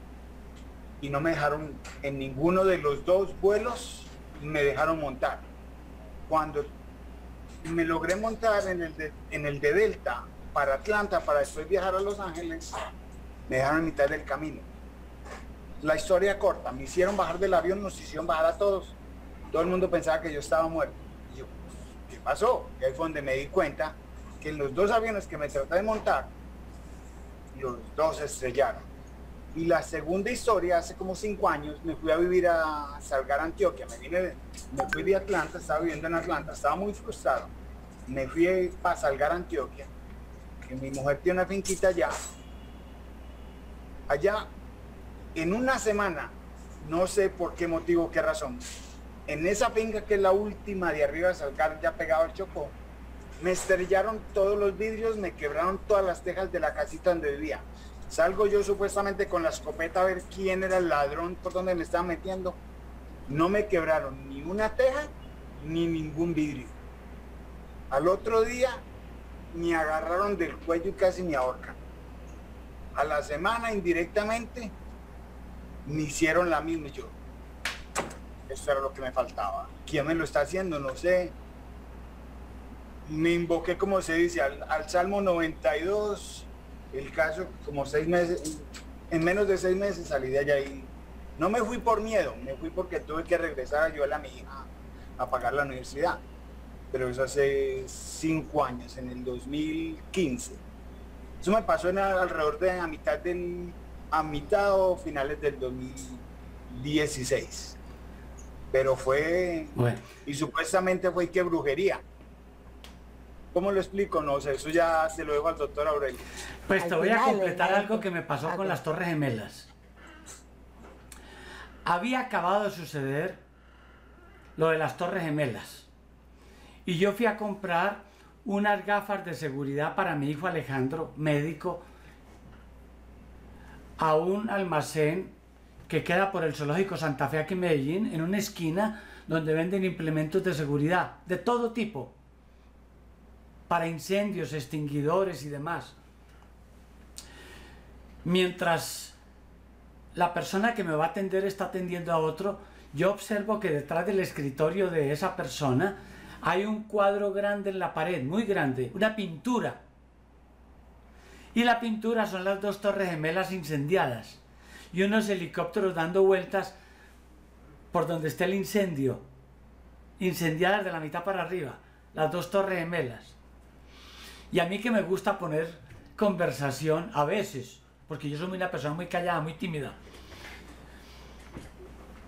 Y no me dejaron en ninguno de los dos vuelos, me dejaron montar. Cuando me logré montar en el de Delta para Atlanta, para después viajar a Los Ángeles, me dejaron en mitad del camino. La historia corta, me hicieron bajar del avión, nos hicieron bajar a todos. Todo el mundo pensaba que yo estaba muerto. Y yo, ¿qué pasó? Y ahí fue donde me di cuenta que en los dos aviones que me traté de montar, los dos estrellaron. Y la segunda historia, hace como cinco años, me fui a vivir a Salgar, Antioquia. Me, vine, me fui de Atlanta, estaba viviendo en Atlanta, estaba muy frustrado. Me fui a Salgar, Antioquia, mi mujer tiene una finquita allá. Allá, en una semana, no sé por qué motivo, qué razón, en esa finca que es la última de arriba de Salgar, ya pegado al Chocó, me estrellaron todos los vidrios, me quebraron todas las tejas de la casita donde vivía. Salgo yo supuestamente con la escopeta a ver quién era el ladrón por donde me estaba metiendo. No me quebraron ni una teja ni ningún vidrio. Al otro día me agarraron del cuello y casi me ahorcan. A la semana indirectamente me hicieron la misma y yo. Eso era lo que me faltaba. ¿Quién me lo está haciendo? No sé. Me invoqué, como se dice, al, al Salmo 92. El caso, como seis meses, en menos de seis meses salí de allá y no me fui por miedo, me fui porque tuve que regresar a ayudar a mi hija a pagar la universidad. Pero eso hace cinco años, en el 2015. Eso me pasó en alrededor de a mitad del, a mitad o finales del 2016. Pero fue, y supuestamente fue que brujería. ¿Cómo lo explico? No sé, eso ya se lo dejo al doctor Aurelio. Pues te voy a completar algo que me pasó con las Torres Gemelas. Había acabado de suceder lo de las Torres Gemelas. Y yo fui a comprar unas gafas de seguridad para mi hijo Alejandro, médico, a un almacén que queda por el Zoológico Santa Fe aquí en Medellín, en una esquina donde venden implementos de seguridad de todo tipo, para incendios, extinguidores y demás. Mientras la persona que me va a atender está atendiendo a otro, yo observo que detrás del escritorio de esa persona hay un cuadro grande en la pared, muy grande, una pintura. Y la pintura son las dos torres gemelas incendiadas y unos helicópteros dando vueltas por donde está el incendio, incendiadas de la mitad para arriba, las dos torres gemelas. Y a mí que me gusta poner conversación a veces, porque yo soy una persona muy callada, muy tímida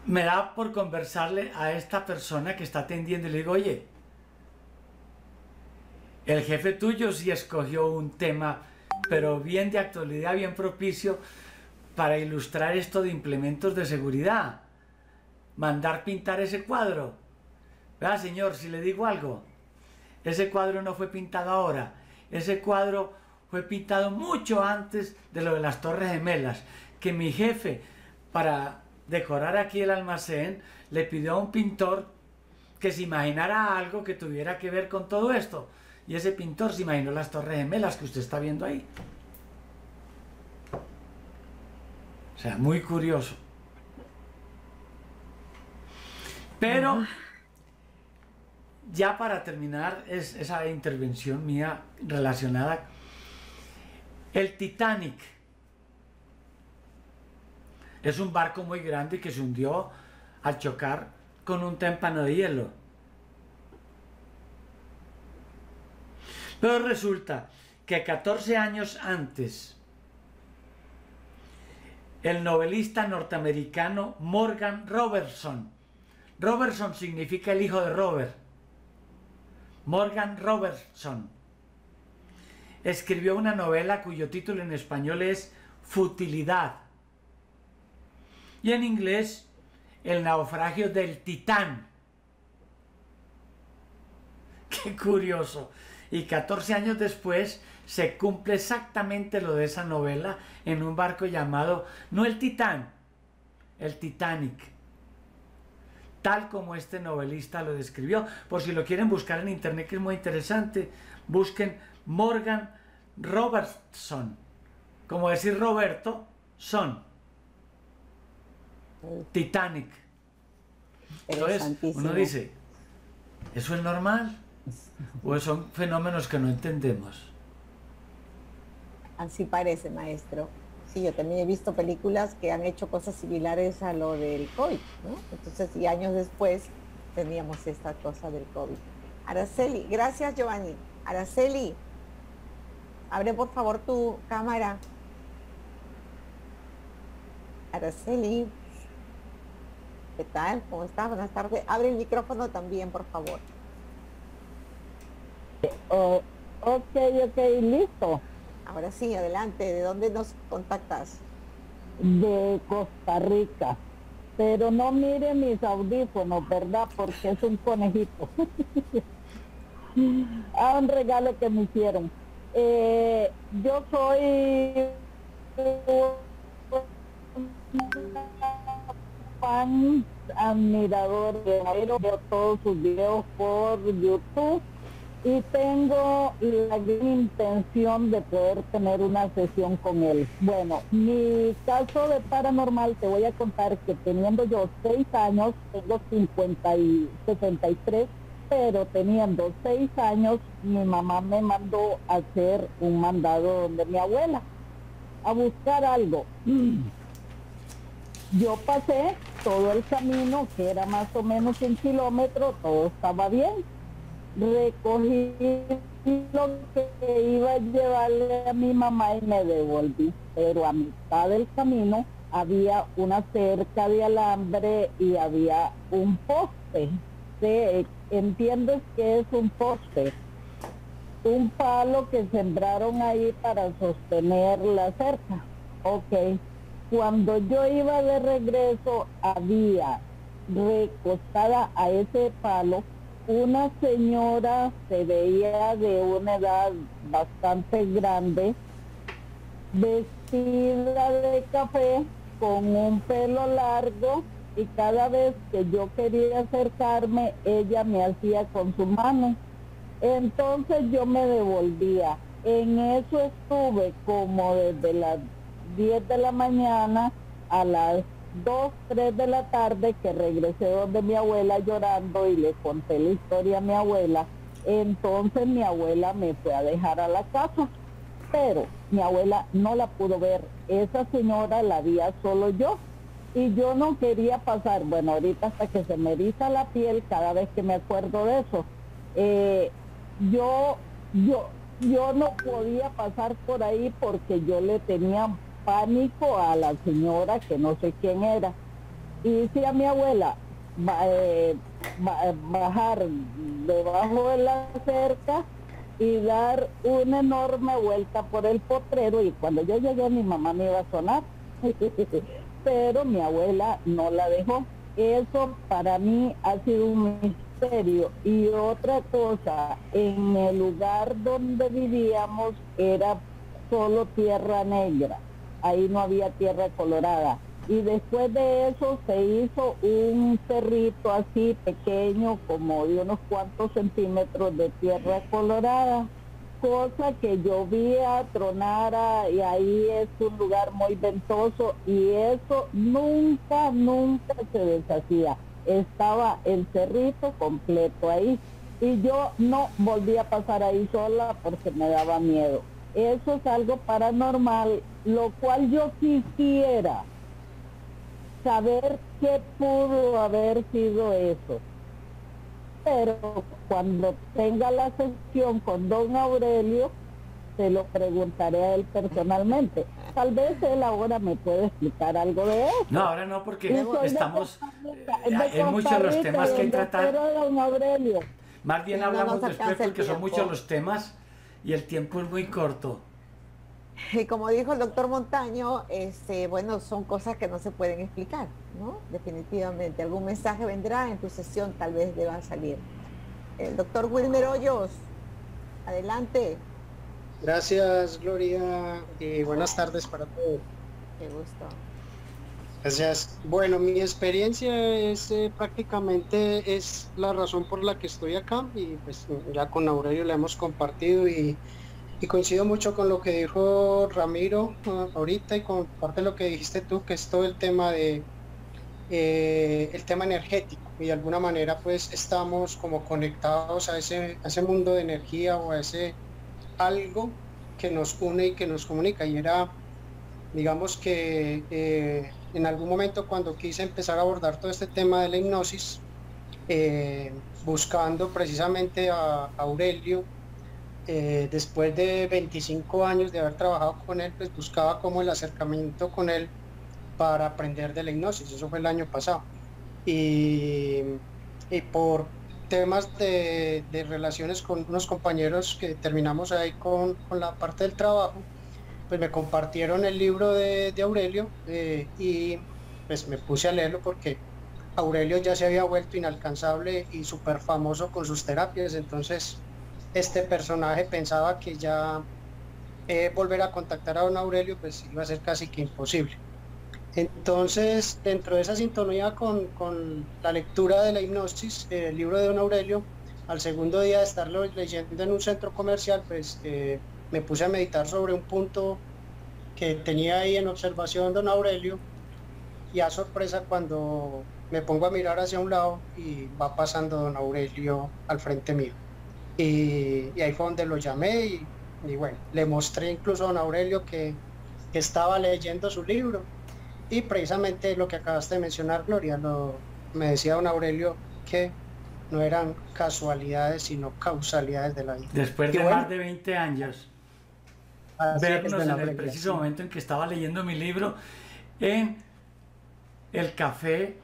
me da por conversarle a esta persona que está atendiendo y le digo, oye, el jefe tuyo sí escogió un tema, pero bien de actualidad, bien propicio para ilustrar esto de implementos de seguridad. Mandar pintar ese cuadro. Vea, señor, si le digo algo, ese cuadro no fue pintado ahora. Ese cuadro fue pintado mucho antes de lo de las Torres Gemelas, que mi jefe, para decorar aquí el almacén, le pidió a un pintor que se imaginara algo que tuviera que ver con todo esto. Y ese pintor se imaginó las torres gemelas que usted está viendo ahí. O sea, muy curioso. Pero, ya para terminar es esa intervención mía relacionada, el Titanic es un barco muy grande que se hundió al chocar con un témpano de hielo. Pero resulta que 14 años antes, el novelista norteamericano Morgan Robertson, Robertson significa el hijo de Robert, Morgan Robertson, escribió una novela cuyo título en español es Futilidad y en inglés el naufragio del titán. Qué curioso. Y 14 años después se cumple exactamente lo de esa novela en un barco llamado, no el Titán, el Titanic. Tal como este novelista lo describió. Por si lo quieren buscar en internet, que es muy interesante, busquen Morgan Robertson. Como decir Roberto, son. Titanic. Entonces, uno dice, ¿eso es normal? ¿O son fenómenos que no entendemos? Así parece, maestro. Sí, yo también he visto películas que han hecho cosas similares a lo del COVID, ¿no? Entonces, y años después teníamos esta cosa del COVID. Araceli, gracias Giovanni. Araceli, abre por favor tu cámara. Araceli. ¿Qué tal? ¿Cómo estás? Buenas tardes. Abre el micrófono también, por favor. Oh, ok, ok, listo. Ahora sí, adelante. ¿De dónde nos contactas? De Costa Rica. pero no mire mis audífonos, ¿verdad? Porque es un conejito. ah, un regalo que me hicieron. Eh, yo soy fan admirador de veo todos sus videos por YouTube y tengo la intención de poder tener una sesión con él. Bueno, mi caso de paranormal te voy a contar que teniendo yo seis años, tengo 50 y 63, pero teniendo seis años, mi mamá me mandó a hacer un mandado donde mi abuela, a buscar algo. Yo pasé todo el camino, que era más o menos un kilómetro, todo estaba bien recogí lo que iba a llevarle a mi mamá y me devolví. Pero a mitad del camino había una cerca de alambre y había un poste. ¿Entiendes que es un poste? Un palo que sembraron ahí para sostener la cerca. Ok. Cuando yo iba de regreso había recostada a ese palo una señora se veía de una edad bastante grande, vestida de café, con un pelo largo y cada vez que yo quería acercarme, ella me hacía con su mano. Entonces yo me devolvía. En eso estuve como desde las 10 de la mañana a las 2, 3 de la tarde que regresé donde mi abuela llorando y le conté la historia a mi abuela. Entonces mi abuela me fue a dejar a la casa, pero mi abuela no la pudo ver. Esa señora la vi solo yo y yo no quería pasar, bueno, ahorita hasta que se me eriza la piel cada vez que me acuerdo de eso. Eh, yo, yo, yo no podía pasar por ahí porque yo le tenía pánico a la señora que no sé quién era. Y a mi abuela eh, bajar debajo de la cerca y dar una enorme vuelta por el potrero y cuando yo llegué mi mamá me iba a sonar, pero mi abuela no la dejó. Eso para mí ha sido un misterio. Y otra cosa, en el lugar donde vivíamos era solo tierra negra ahí no había tierra colorada. Y después de eso se hizo un cerrito así pequeño, como de unos cuantos centímetros de tierra colorada, cosa que llovía, tronara y ahí es un lugar muy ventoso y eso nunca, nunca se deshacía. Estaba el cerrito completo ahí y yo no volví a pasar ahí sola porque me daba miedo. Eso es algo paranormal, lo cual yo quisiera saber qué pudo haber sido eso. Pero cuando tenga la sesión con don Aurelio, se lo preguntaré a él personalmente. Tal vez él ahora me puede explicar algo de eso. No, ahora no, porque estamos en muchos los temas que tratar. Don Aurelio. Más bien hablamos después porque son muchos los temas y el tiempo es muy corto. Y como dijo el doctor Montaño, este, bueno, son cosas que no se pueden explicar, ¿no? Definitivamente. Algún mensaje vendrá en tu sesión, tal vez deba salir. El doctor Wilmer Hoyos, adelante. Gracias, Gloria, y buenas tardes para todos. Qué gusto. Gracias. Bueno, mi experiencia es eh, prácticamente es la razón por la que estoy acá y pues ya con Aurelio la hemos compartido y, coincido mucho con lo que dijo Ramiro ah, ahorita y con parte de lo que dijiste tú, que es todo el tema de eh, el tema energético. Y de alguna manera pues estamos como conectados a ese, a ese mundo de energía o a ese algo que nos une y que nos comunica. Y era digamos que eh, en algún momento cuando quise empezar a abordar todo este tema de la hipnosis, eh, buscando precisamente a, Aurelio, eh, después de 25 años de haber trabajado con él, pues buscaba como el acercamiento con él para aprender de la hipnosis, eso fue el año pasado. Y, por temas de, relaciones con unos compañeros que terminamos ahí con, con la parte del trabajo, pues me compartieron el libro de, Aurelio eh, y pues me puse a leerlo porque Aurelio ya se había vuelto inalcanzable y súper famoso con sus terapias, entonces este personaje pensaba que ya eh, volver a contactar a don Aurelio pues iba a ser casi que imposible. Entonces, dentro de esa sintonía con, la lectura de la hipnosis, el libro de don Aurelio, al segundo día de estarlo leyendo en un centro comercial, pues eh, me puse a meditar sobre un punto que tenía ahí en observación don Aurelio y a sorpresa cuando me pongo a mirar hacia un lado y va pasando don Aurelio al frente mío. Y, ahí fue donde lo llamé y, bueno, le mostré incluso a don Aurelio que, estaba leyendo su libro y precisamente lo que acabaste de mencionar, Gloria, lo, me decía don Aurelio que no eran casualidades, sino causalidades de la vida. Después de más de 20 años, vernos en el preciso momento en que estaba leyendo mi libro en el café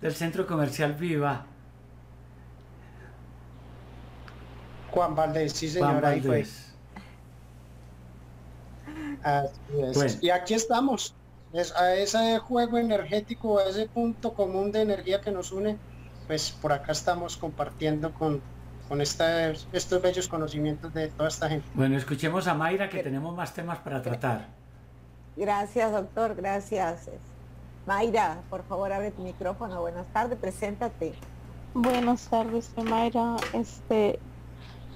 del centro comercial Viva. Juan Valdés, sí señor, ahí fue. Y aquí estamos, es a ese juego energético, a ese punto común de energía que nos une, pues por acá estamos compartiendo con, con estos bellos conocimientos de toda esta gente. Bueno, escuchemos a Mayra que tenemos más temas para tratar. Gracias, doctor, gracias. Mayra, por favor, abre tu micrófono. Buenas tardes, preséntate. Buenas tardes, Mayra. Este,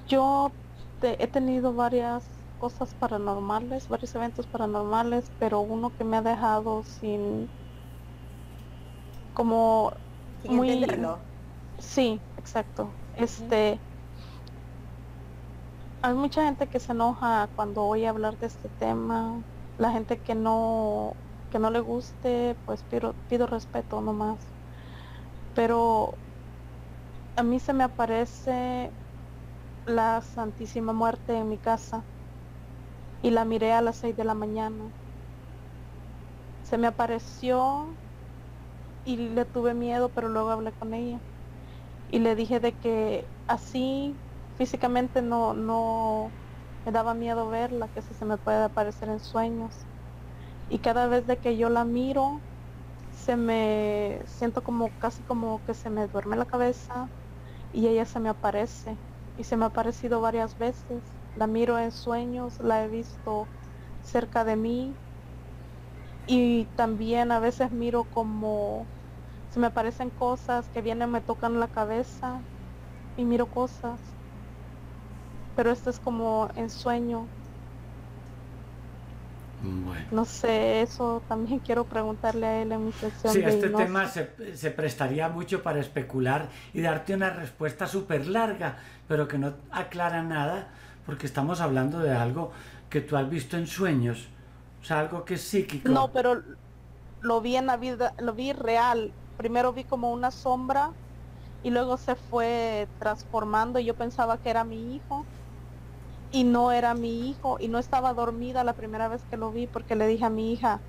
yo he tenido varias cosas paranormales, varios eventos paranormales, pero uno que me ha dejado sin como muy entenderlo. Sí, exacto. Este hay mucha gente que se enoja cuando oye hablar de este tema. La gente que no que no le guste, pues pido, pido respeto nomás. Pero a mí se me aparece la Santísima Muerte en mi casa y la miré a las 6 de la mañana. Se me apareció y le tuve miedo, pero luego hablé con ella y le dije de que así físicamente no, no me daba miedo verla, que si se me puede aparecer en sueños y cada vez de que yo la miro se me siento como casi como que se me duerme la cabeza y ella se me aparece y se me ha aparecido varias veces. La miro en sueños la he visto cerca de mí y también a veces miro como se me aparecen cosas que vienen me tocan la cabeza y miro cosas. Pero esto es como en sueño. No sé, eso también quiero preguntarle a él en mi sesión. Sí, este tema se, se, prestaría mucho para especular y darte una respuesta súper larga, pero que no aclara nada, porque estamos hablando de algo que tú has visto en sueños, o sea, algo que es psíquico. No, pero lo vi en la vida, lo vi real. Primero vi como una sombra y luego se fue transformando y yo pensaba que era mi hijo y no era mi hijo y no estaba dormida la primera vez que lo vi porque le dije a mi hija,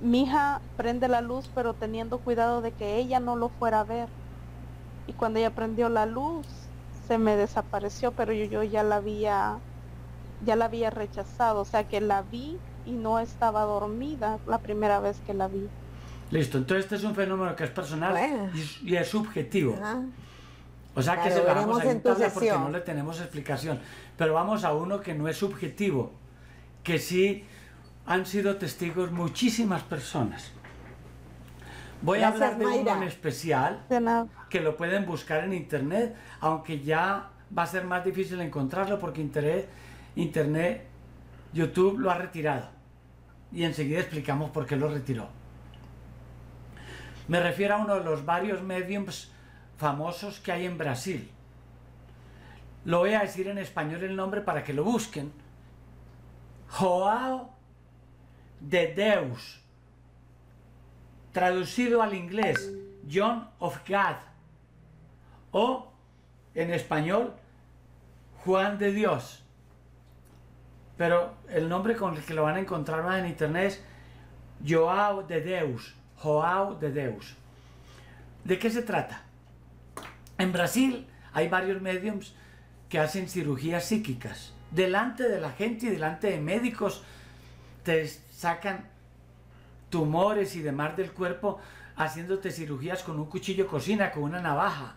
mi hija prende la luz pero teniendo cuidado de que ella no lo fuera a ver. Y cuando ella prendió la luz se me desapareció, pero yo, yo ya la había ya la había rechazado, o sea que la vi y no estaba dormida la primera vez que la vi. Listo, entonces este es un fenómeno que es personal y, es subjetivo. O sea que se lo vamos a intentar porque no le tenemos explicación. Pero vamos a uno que no es subjetivo, que sí han sido testigos muchísimas personas. Voy a hablar de uno en especial que lo pueden buscar en internet, aunque ya va a ser más difícil encontrarlo porque internet, internet YouTube lo ha retirado. Y enseguida explicamos por qué lo retiró. Me refiero a uno de los varios mediums famosos que hay en Brasil. Lo voy a decir en español el nombre para que lo busquen. Joao de Deus. Traducido al inglés, John of God. O en español, Juan de Dios. Pero el nombre con el que lo van a encontrar más en internet es Joao de Deus. Joao de Deus. ¿De qué se trata? En Brasil hay varios mediums que hacen cirugías psíquicas. Delante de la gente y delante de médicos te sacan tumores y demás del cuerpo haciéndote cirugías con un cuchillo cocina, con una navaja,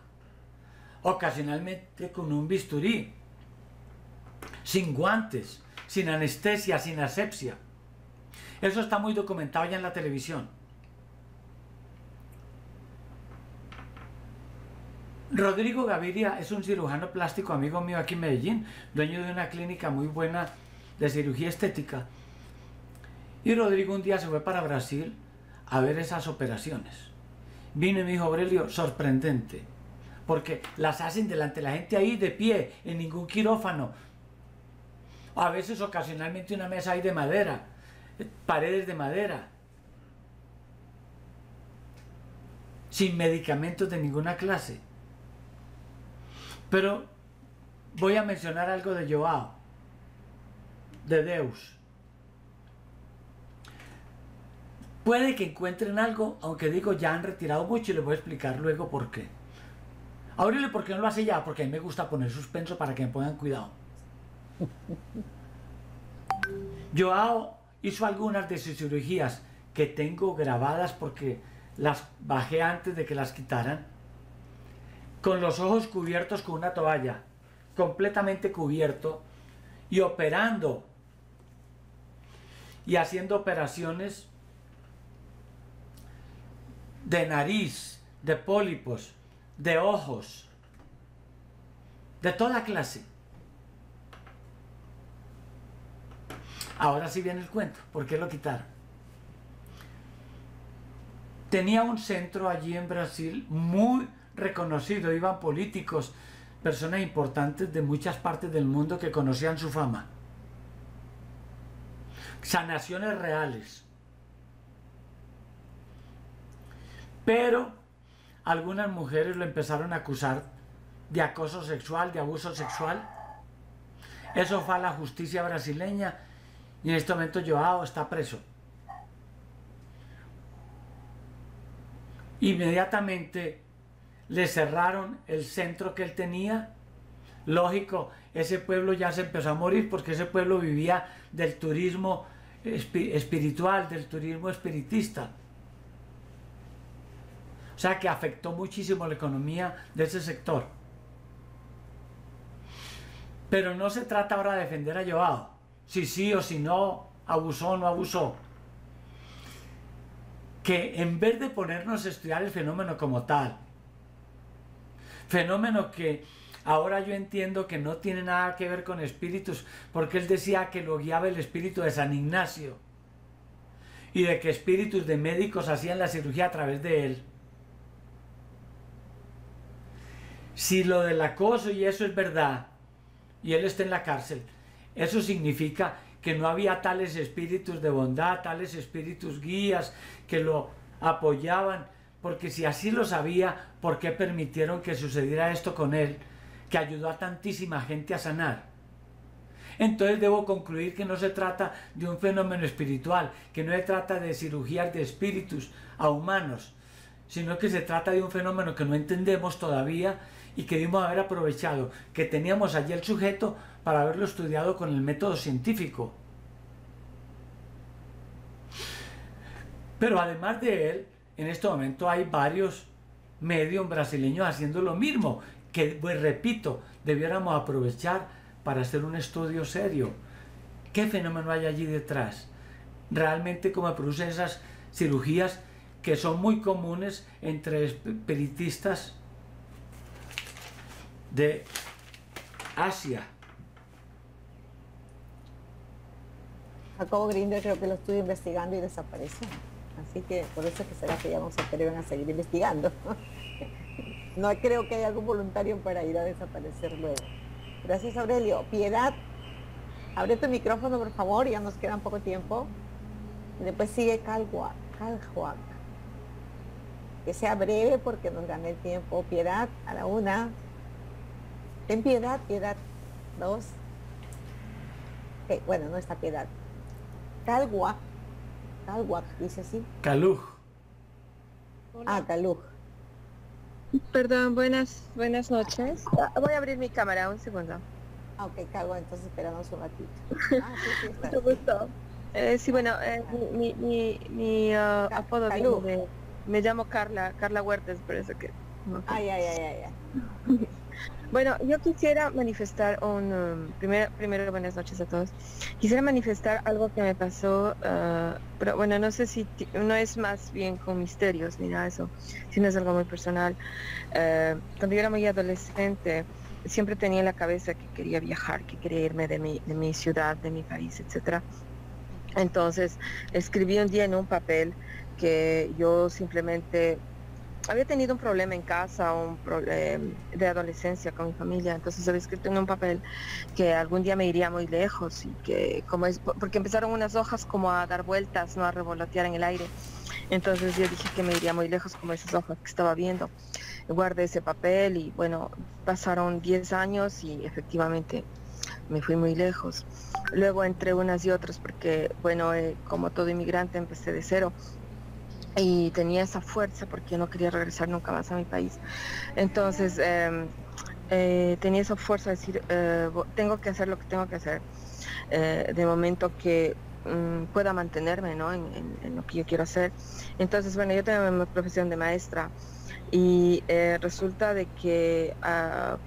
ocasionalmente con un bisturí, sin guantes, sin anestesia, sin asepsia. Eso está muy documentado ya en la televisión. Rodrigo Gaviria es un cirujano plástico amigo mío aquí en Medellín, dueño de una clínica muy buena de cirugía estética. Y Rodrigo un día se fue para Brasil a ver esas operaciones. Vino y me dijo, Aurelio, sorprendente, porque las hacen delante de la gente ahí de pie, en ningún quirófano. A veces ocasionalmente una mesa ahí de madera, paredes de madera, sin medicamentos de ninguna clase. Pero voy a mencionar algo de Joao, de Deus. Puede que encuentren algo, aunque digo ya han retirado mucho y les voy a explicar luego por qué. Aurelio, ¿por qué no lo hace ya? Porque a mí me gusta poner suspenso para que me pongan cuidado. Joao hizo algunas de sus cirugías que tengo grabadas porque las bajé antes de que las quitaran con los ojos cubiertos con una toalla, completamente cubierto, y operando y haciendo operaciones de nariz, de pólipos, de ojos, de toda clase. Ahora sí viene el cuento, ¿por qué lo quitaron? Tenía un centro allí en Brasil muy reconocido, iban políticos, personas importantes de muchas partes del mundo que conocían su fama. Sanaciones reales. Pero algunas mujeres lo empezaron a acusar de acoso sexual, de abuso sexual. Eso fue a la justicia brasileña y en este momento Joao está preso. Inmediatamente le cerraron el centro que él tenía. Lógico, ese pueblo ya se empezó a morir porque ese pueblo vivía del turismo espiritual, del turismo espiritista. O sea que afectó muchísimo la economía de ese sector. Pero no se trata ahora de defender a Joao, si sí o si no, abusó o no abusó. Que en vez de ponernos a estudiar el fenómeno como tal, Fenómeno que ahora yo entiendo que no tiene nada que ver con espíritus, porque él decía que lo guiaba el espíritu de San Ignacio y de que espíritus de médicos hacían la cirugía a través de él. Si lo del acoso y eso es verdad, y él está en la cárcel, eso significa que no había tales espíritus de bondad, tales espíritus guías que lo apoyaban, porque si así lo sabía, ¿por qué permitieron que sucediera esto con él, que ayudó a tantísima gente a sanar? Entonces debo concluir que no se trata de un fenómeno espiritual, que no se trata de cirugías de espíritus a humanos, sino que se trata de un fenómeno que no entendemos todavía y que debemos haber aprovechado, que teníamos allí el sujeto para haberlo estudiado con el método científico. Pero además de él, en este momento hay varios medios brasileños haciendo lo mismo, que, pues, repito, debiéramos aprovechar para hacer un estudio serio. ¿Qué fenómeno hay allí detrás? Realmente cómo producen esas cirugías que son muy comunes entre espiritistas de Asia. Jacobo Grinder creo que lo estuve investigando y desapareció. Así que por eso es que será que ya vamos a querer a seguir investigando. no creo que haya algún voluntario para ir a desaparecer luego. Gracias Aurelio. Piedad, abre tu micrófono por favor, ya nos queda poco tiempo. Después sigue Calhuac. Que sea breve porque nos gane el tiempo. Piedad, a la una. Ten piedad, piedad. Dos. bueno, no está piedad. Calhuac Calhuac, dice así. Caluj. Ah, Caluj. Perdón, buenas, buenas noches. Ah, voy a abrir mi cámara, un segundo. Ah, ok, Calvo, entonces esperamos un ratito. Ah, sí, sí, está. Mucho gusto. Eh, sí, bueno, eh, mi, mi, mi uh, apodo viene de, me llamo Carla, Carla Huertes, por eso que... Ay, ay, ay, ay, ay. Bueno, yo quisiera manifestar un... Um, primero, primero, buenas noches a todos. Quisiera manifestar algo que me pasó, uh, pero bueno, no sé si no es más bien con misterios ni nada de eso, sino es algo muy personal. Uh, cuando yo era muy adolescente, siempre tenía en la cabeza que quería viajar, que quería irme de mi, de mi ciudad, de mi país, etcétera. Entonces, escribí un día en un papel que yo simplemente había tenido un problema en casa, un problema de adolescencia con mi familia, entonces había escrito en un papel que algún día me iría muy lejos y que como es, porque empezaron unas hojas como a dar vueltas, no a revolotear en el aire. Entonces yo dije que me iría muy lejos como esas hojas que estaba viendo. Guardé ese papel y bueno, pasaron 10 años y efectivamente me fui muy lejos. Luego entre unas y otras porque, bueno, eh, como todo inmigrante empecé de cero y tenía esa fuerza porque no quería regresar nunca más a mi país. Entonces em, eh, tenía esa fuerza de decir, eh, tengo que hacer lo que tengo que hacer. Eh, de momento que mm, pueda mantenerme ¿no? en, lo que yo quiero hacer. Entonces, bueno, yo tengo mi profesión de maestra y resulta de que uh,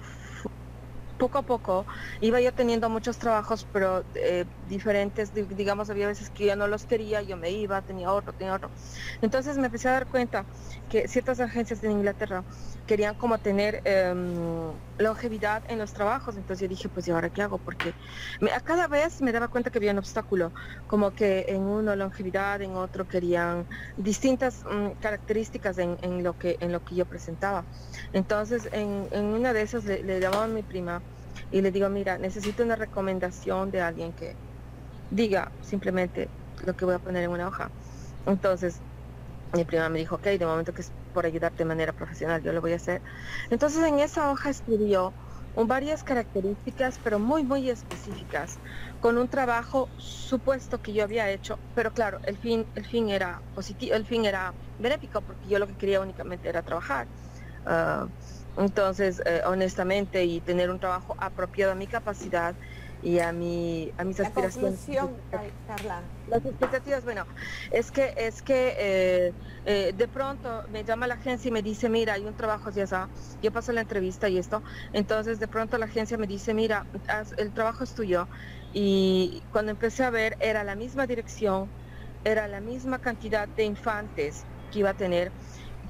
poco a poco iba yo teniendo muchos trabajos, pero eh, diferentes, digamos, había veces que yo no los quería, yo me iba, tenía otro, tenía otro. Entonces me empecé a dar cuenta que ciertas agencias en Inglaterra querían como tener em, longevidad en los trabajos, entonces yo dije, pues ¿y ahora qué hago? Porque a cada vez me daba cuenta que había un obstáculo, como que en uno longevidad, en otro querían distintas mm, características en, lo que, en lo que yo presentaba. Entonces en, una de esas le, le llamaba a mi prima y le digo, mira, necesito una recomendación de alguien que diga simplemente lo que voy a poner en una hoja. Entonces, mi prima me dijo, ok, de momento que es por ayudarte de manera profesional, yo lo voy a hacer. Entonces, en esa hoja escribió varias características, pero muy, muy específicas, con un trabajo supuesto que yo había hecho, pero claro, el fin, el fin era positivo, el fin era benéfico, porque yo lo que quería únicamente era trabajar. Ah, entonces, eh, honestamente, y tener un trabajo apropiado a mi capacidad y a, mi, a mis la aspiraciones. Carla. Las expectativas, bueno, es que, es que eh, eh, de pronto me llama la agencia y me dice, mira, hay un trabajo así, así, yo paso la entrevista y esto, entonces de pronto la agencia me dice, mira, el trabajo es tuyo. Y cuando empecé a ver, era la misma dirección, era la misma cantidad de infantes que iba a tener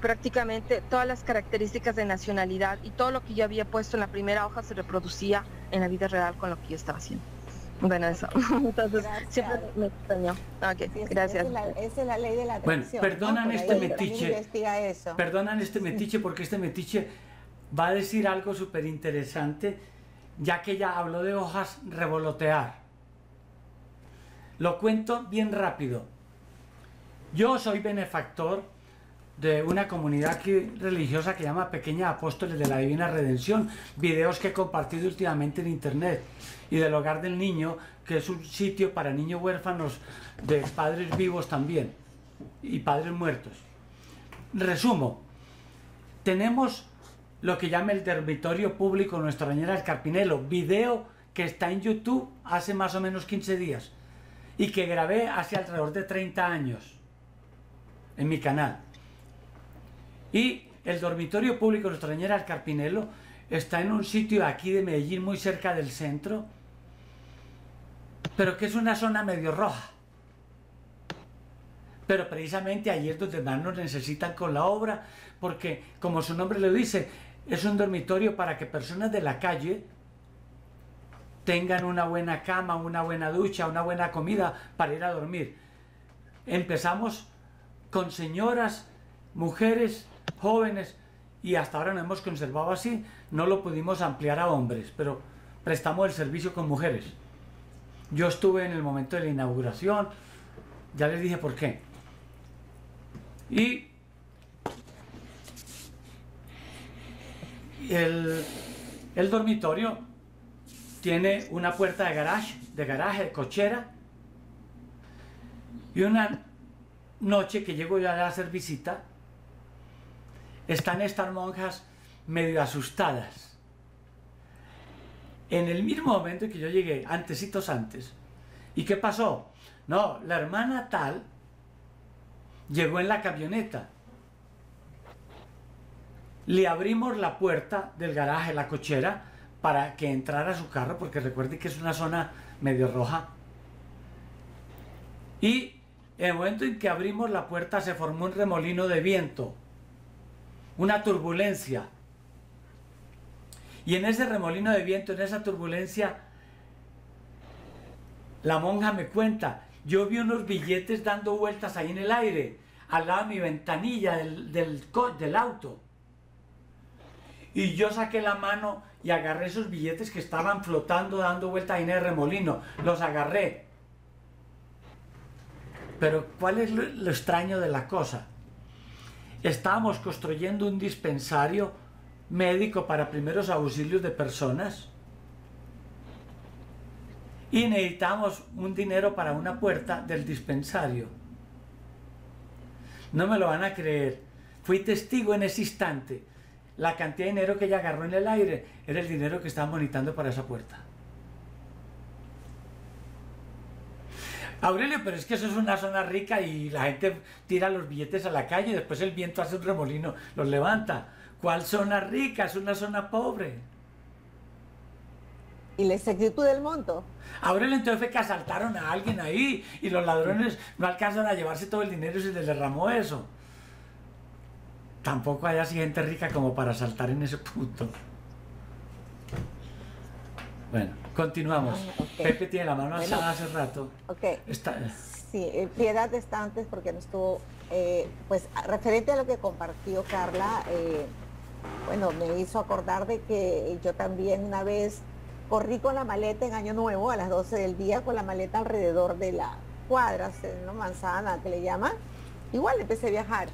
prácticamente todas las características de nacionalidad y todo lo que yo había puesto en la primera hoja se reproducía en la vida real con lo que yo estaba haciendo. Bueno, eso. Entonces, siempre me extrañó. gracias. Esa es, la, ley de la Bueno, perdonan este metiche. Perdonan este metiche porque este metiche va a decir algo súper interesante, ya que ya habló de hojas revolotear. Lo cuento bien rápido. Yo soy benefactor de una comunidad religiosa que llama Pequeña Apóstoles de la Divina Redención, videos que he compartido últimamente en internet, y del Hogar del Niño, que es un sitio para niños huérfanos de padres vivos también, y padres muertos. Resumo, tenemos lo que llama el dormitorio público Nuestra Bañera del Carpinelo, video que está en YouTube hace más o menos 15 días, y que grabé hace alrededor de 30 años en mi canal. Y el dormitorio público Nuestra Señora del Carpinelo está en un sitio aquí de Medellín, muy cerca del centro, pero que es una zona medio roja. Pero precisamente allí es donde más nos necesitan con la obra, porque como su nombre lo dice, es un dormitorio para que personas de la calle tengan una buena cama, una buena ducha, una buena comida para ir a dormir. Empezamos con señoras, mujeres jóvenes y hasta ahora no hemos conservado así, no lo pudimos ampliar a hombres, pero prestamos el servicio con mujeres. Yo estuve en el momento de la inauguración, ya les dije por qué. Y el, el dormitorio tiene una puerta de garaje, de garaje, de cochera. Y una noche que llego ya a hacer visita, están estas monjas medio asustadas. En el mismo momento que yo llegué, antesitos antes, ¿Y qué pasó? No, la hermana tal llegó en la camioneta. Le abrimos la puerta del garaje, la cochera, para que entrara su carro, porque recuerde que es una zona medio roja. Y el momento en que abrimos la puerta se formó un remolino de viento, una turbulencia. Y en ese remolino de viento, en esa turbulencia, la monja me cuenta, yo vi unos billetes dando vueltas ahí en el aire, al lado de mi ventanilla del, del, del auto. Y yo saqué la mano y agarré esos billetes que estaban flotando, dando vueltas ahí en el remolino. Los agarré. Pero ¿cuál es lo, lo extraño de la cosa? Estábamos construyendo un dispensario médico para primeros auxilios de personas y necesitamos un dinero para una puerta del dispensario. No me lo van a creer. Fui testigo en ese instante. La cantidad de dinero que ella agarró en el aire era el dinero que estaba monitando para esa puerta. Aurelio, pero es que eso es una zona rica y la gente tira los billetes a la calle y después el viento hace un remolino, los levanta. ¿Cuál zona rica? Es una zona pobre. ¿Y la exactitud del monto? Aurelio entonces fue que asaltaron a alguien ahí y los ladrones no alcanzan a llevarse todo el dinero y se les derramó eso. Tampoco hay así gente rica como para asaltar en ese punto. Bueno, continuamos. Ah. Pepe tiene la mano Bueno. alzada hace rato. Ok. Está- Sí, eh, Piedad está antes porque no estuvo, eh, pues referente a lo que compartió Carla, eh, bueno, me hizo acordar de que yo también una vez corrí con la maleta en Año Nuevo a las 12 del día con la maleta alrededor de la cuadra, una manzana que le llaman, igual empecé a viajar,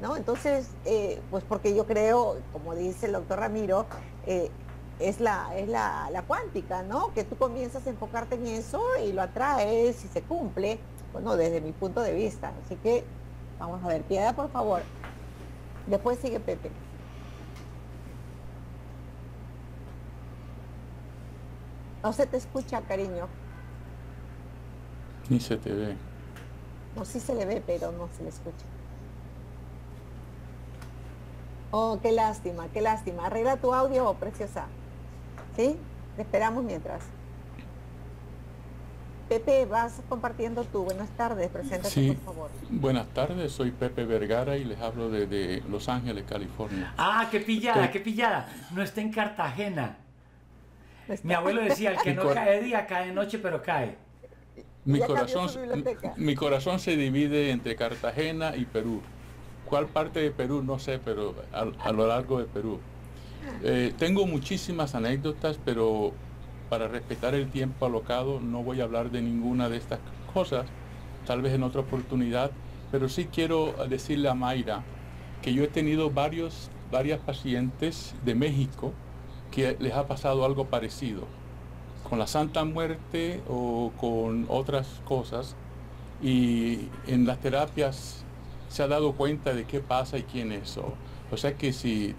¿no? Entonces, eh, pues porque yo creo, como dice el doctor Ramiro, eh, es la, es la, la cuántica, ¿no? Que tú comienzas a enfocarte en eso y lo atraes y se cumple, bueno, desde mi punto de vista. Así que vamos a ver, piedad, por favor. Después sigue Pepe. No se te escucha, cariño. Ni se te ve. No, sí se le ve, pero no se le escucha. Oh, qué lástima, qué lástima. Arregla tu audio, preciosa. ¿Sí? Te esperamos mientras. Pepe, vas compartiendo tú. Buenas tardes, preséntate Sí. por favor. Buenas tardes, soy Pepe Vergara y les hablo desde Los Ángeles, California. Ah, qué pillada, qué pillada. No está en Cartagena. Mi abuelo decía, el que no cae de día, cae de noche, pero cae. Corazón, mi corazón se divide entre Cartagena y Perú. ¿Cuál parte de Perú? No sé, pero a, a lo largo de Perú. Eh, tengo muchísimas anécdotas, pero para respetar el tiempo alocado no voy a hablar de ninguna de estas cosas, tal vez en otra oportunidad, pero sí quiero decirle a Mayra que yo he tenido varios, varias pacientes de México que les ha pasado algo parecido con la Santa Muerte o con otras cosas y en las terapias se ha dado cuenta de qué pasa y quién es. O, o sea que si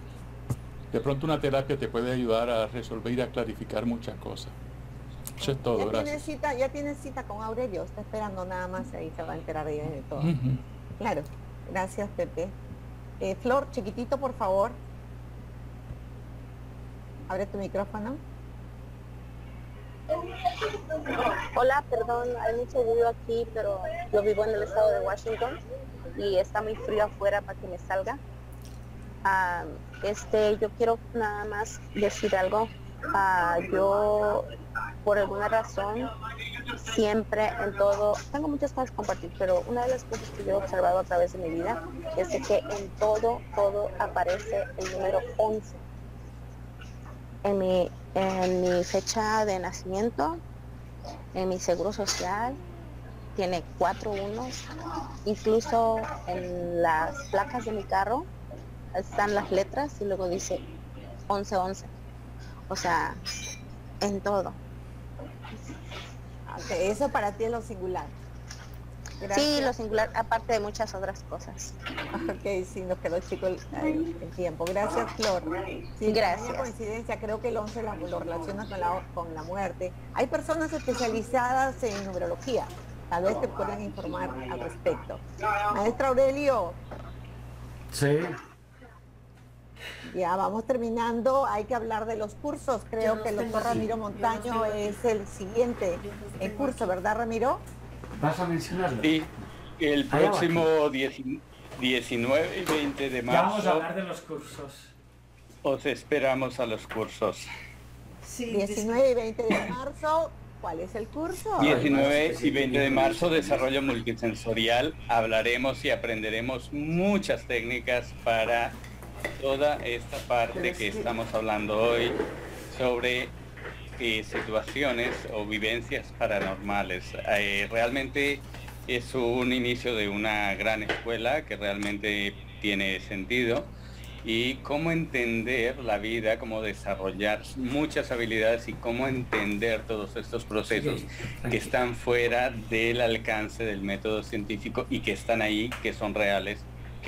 de pronto una terapia te puede ayudar a resolver y a clarificar muchas cosas. Eso es todo, ya tiene gracias. cita, ya tiene cita con Aurelio, está esperando nada más, ahí se va a enterar ella de todo. Claro, gracias Pepe. Eh, Flor, chiquitito, por favor. Abre tu micrófono. Hola, perdón, hay mucho ruido aquí, pero yo vivo en el estado de Washington y está muy frío afuera para que me salga. Ah, este, yo quiero nada más decir algo. Ah, yo, por alguna razón, siempre en todo, tengo muchas cosas que compartir, pero una de las cosas que yo he observado a través de mi vida es de que en todo, todo aparece el número 11. En mi, en mi fecha de nacimiento, en mi seguro social, tiene cuatro unos, incluso en las placas de mi carro están las letras y luego dice 1111. O sea, en todo. Ok, eso para ti es lo singular. Sí, lo singular, aparte de muchas otras cosas. Ok, sí, nos quedó chico el, el tiempo. Gracias, Flor. Sí, Gracias. coincidencia, creo que el 11 lo, lo relaciona con la, con la muerte. Hay personas especializadas en numerología. Tal vez te puedan informar al respecto. Maestra Aurelio. Sí. Ya vamos terminando, hay que hablar de los cursos. Creo que el doctor Ramiro Montaño es el siguiente en curso, ¿verdad Ramiro? ¿Vas a mencionarlo? Sí, el próximo 10 19 y 20 de Ya vamos a marzo hablar de los cursos. os esperamos a los cursos. 19 y 20 de marzo, ¿cuál es el curso? 19 y 20 de marzo, desarrollo multisensorial. Hablaremos y aprenderemos muchas técnicas para toda esta parte que estamos hablando hoy sobre eh, situaciones o vivencias paranormales. Eh, realmente es un inicio de una gran escuela que realmente tiene sentido y cómo entender la vida, cómo desarrollar muchas habilidades y cómo entender todos estos procesos que están fuera del alcance del método científico y que están ahí, que son reales,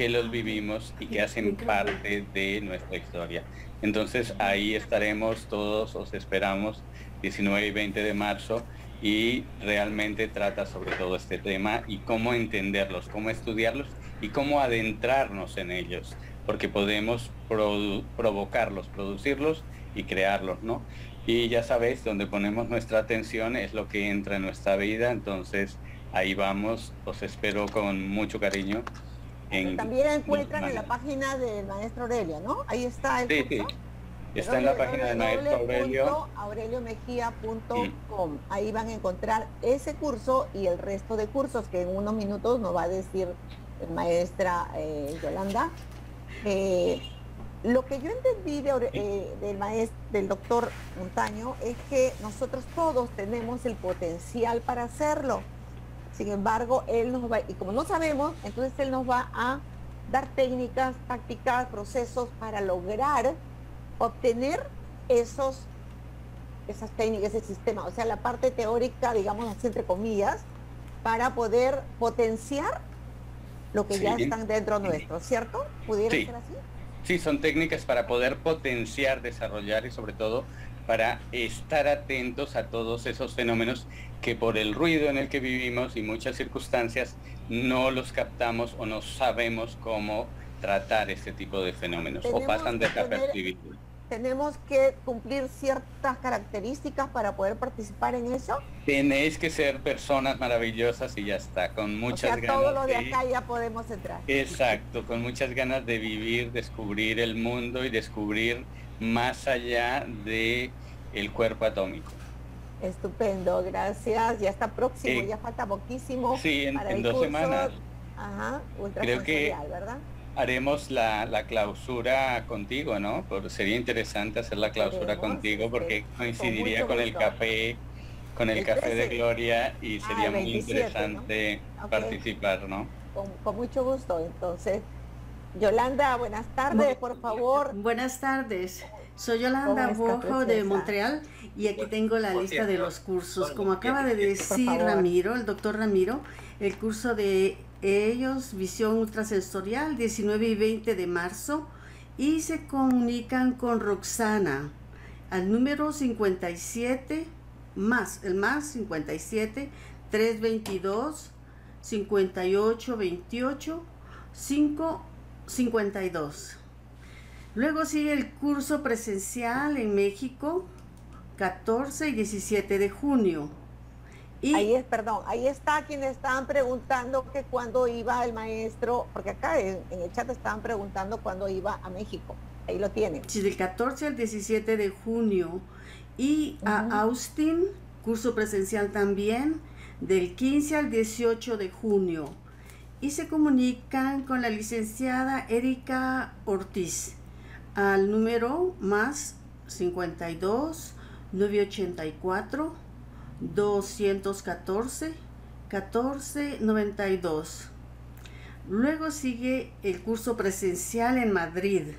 que los vivimos y que hacen parte de nuestra historia. Entonces ahí estaremos todos, os esperamos 19 y 20 de marzo y realmente trata sobre todo este tema y cómo entenderlos, cómo estudiarlos y cómo adentrarnos en ellos, porque podemos produ- provocarlos, producirlos y crearlos, ¿no? Y ya sabéis, donde ponemos nuestra atención es lo que entra en nuestra vida, entonces ahí vamos, os espero con mucho cariño. En También encuentran en la página del maestro Aurelio, ¿no? Ahí está el Sí, sí. curso. Está en la página del maestro Aurelio. aureliomejía.com. Ahí van a encontrar ese curso y el resto de cursos que en unos minutos nos va a decir el maestra eh, Yolanda. Eh, lo que yo entendí de eh, del maestro, del doctor Montaño es que nosotros todos tenemos el potencial para hacerlo. Sin embargo, él nos va, y como no sabemos, entonces él nos va a dar técnicas, tácticas, procesos para lograr obtener esos, esas técnicas, ese sistema, o sea, la parte teórica, digamos así entre comillas, para poder potenciar lo que ya están dentro nuestro, ¿cierto? ¿Pudiera Sí. ser así? Sí, son técnicas para poder potenciar, desarrollar y sobre todo para estar atentos a todos esos fenómenos que por el ruido en el que vivimos y muchas circunstancias no los captamos o no sabemos cómo tratar este tipo de fenómenos o pasan desapercibidos. Tenemos que cumplir ciertas características para poder participar en eso. Tenéis que ser personas maravillosas y ya está, con O muchas sea, ganas todo lo de de- acá ya podemos entrar. Exacto, con muchas ganas de vivir, descubrir el mundo y descubrir más allá de el cuerpo atómico. Estupendo, gracias. Ya está próximo, Eh, ya falta poquísimo. sí, en- para en el dos curso. semanas. Ajá, Creo que haremos la, la clausura contigo, ¿no? Por, sería interesante hacer la clausura contigo porque coincidiría con el café, con el, El café de 13. Gloria y Ah, sería muy 27, ¿no? interesante participar, ¿no? Con, con mucho gusto. Entonces, Yolanda, buenas tardes, por favor. Buenas tardes. Soy ¿Cómo Yolanda Bojo de? Montreal y aquí tengo la lista de los cursos. Como acaba de decir. Ramiro, el doctor Ramiro, el curso de ellos, visión ultrasensorial, 19 y 20 de marzo, y se comunican con Roxana al número 57 más, el más 57 322 58 28 5 52. Luego sigue el curso presencial en México, 14 y 17 de junio. Y Ahí es, perdón, ahí está quienes estaban preguntando que cuándo iba el maestro, porque acá en, en el chat estaban preguntando cuándo iba a México. Ahí lo tienen. Sí, del 14 al 17 de junio. Y a Austin, curso presencial también, del 15 al 18 de junio. Y se comunican con la licenciada Erika Ortiz al número más 52 984 214 1492. Luego sigue el curso presencial en Madrid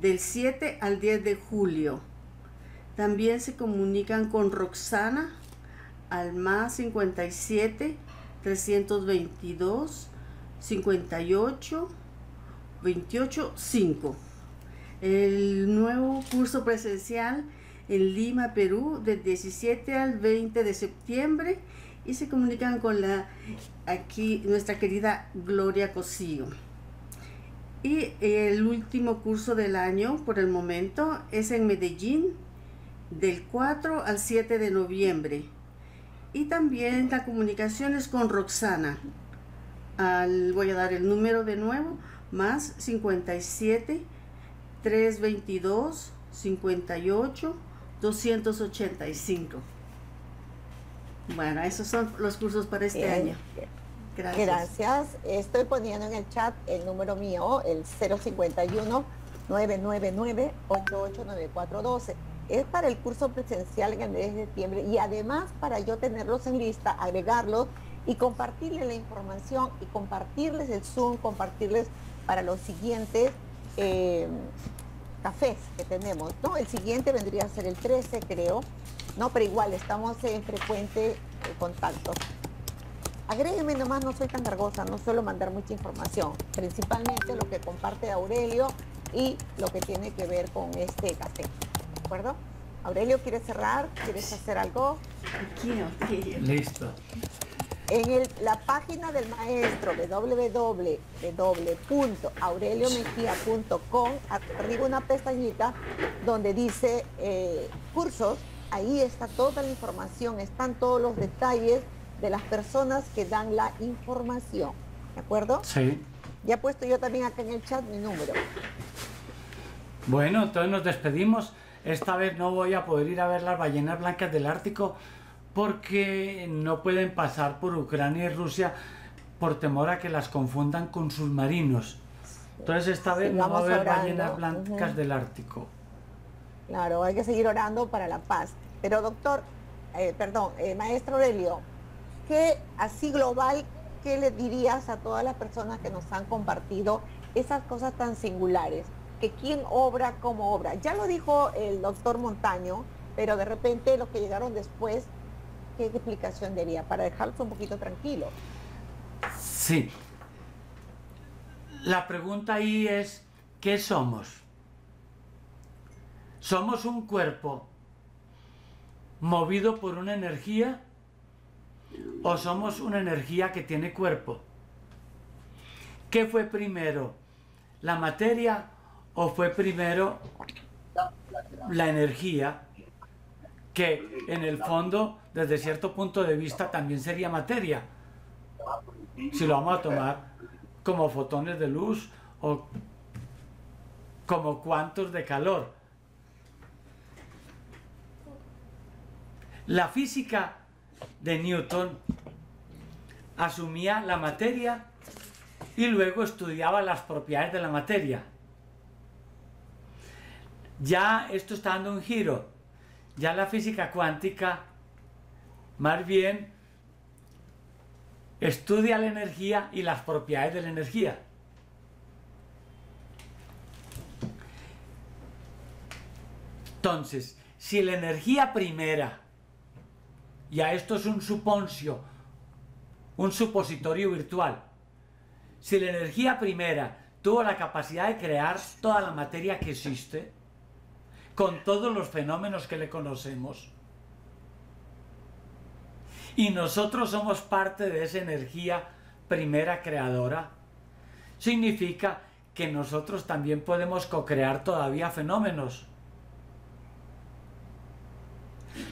del 7 al 10 de julio. También se comunican con Roxana al más 57 322 58 28 5. El nuevo curso presencial en Lima, Perú, del 17 al 20 de septiembre y se comunican con la aquí nuestra querida Gloria Cosío. Y el último curso del año por el momento es en Medellín del 4 al 7 de noviembre. Y también la comunicación es con Roxana. Voy a dar el número de nuevo, más 57 322 58 285. Bueno, esos son los cursos para este año. Gracias. Gracias. Estoy poniendo en el chat el número mío, el 051 999 889412. Es para el curso presencial en el mes de septiembre y además para yo tenerlos en lista, agregarlos y compartirles la información y compartirles el Zoom, compartirles para los siguientes eh, cafés que tenemos, ¿no? El siguiente vendría a ser el 13, creo, ¿no? Pero igual, estamos en frecuente eh, contacto. Agrégueme nomás, no soy tan cargosa, no suelo mandar mucha información, principalmente lo que comparte Aurelio y lo que tiene que ver con este café, ¿de acuerdo? Aurelio, ¿quieres cerrar? ¿Quieres hacer algo? Listo. En la página del maestro www.aureliomejía.com arriba una pestañita donde dice eh, cursos, ahí está toda la información, están todos los detalles de las personas que dan la información, ¿de acuerdo? Sí. Ya he puesto yo también acá en el chat mi número. Bueno, entonces nos despedimos. Esta vez no voy a poder ir a ver las ballenas blancas del Ártico porque no pueden pasar por Ucrania y Rusia por temor a que las confundan con submarinos. Entonces esta vez no va a haber ballenas blancas del Ártico. Claro, hay que seguir orando para la paz. Pero doctor, eh, perdón, eh, maestro Aurelio, ¿qué así global, qué le dirías a todas las personas que nos han compartido esas cosas tan singulares? Que quién obra como obra. Ya lo dijo el doctor Montaño, pero de repente los que llegaron después qué explicación daría para dejarlos un poquito tranquilos. Sí. La pregunta ahí es, ¿qué somos? ¿Somos un cuerpo movido por una energía o somos una energía que tiene cuerpo? ¿Qué fue primero? ¿La materia o fue primero la energía que en el fondo desde cierto punto de vista también sería materia. Si lo vamos a tomar como fotones de luz o como cuantos de calor. La física de Newton asumía la materia y luego estudiaba las propiedades de la materia. Ya esto está dando un giro. Ya la física cuántica más bien, estudia la energía y las propiedades de la energía. Entonces, si la energía primera, ya esto es un suponcio, un supositorio virtual, si la energía primera tuvo la capacidad de crear toda la materia que existe, con todos los fenómenos que le conocemos, y nosotros somos parte de esa energía primera creadora, significa que nosotros también podemos co-crear todavía fenómenos.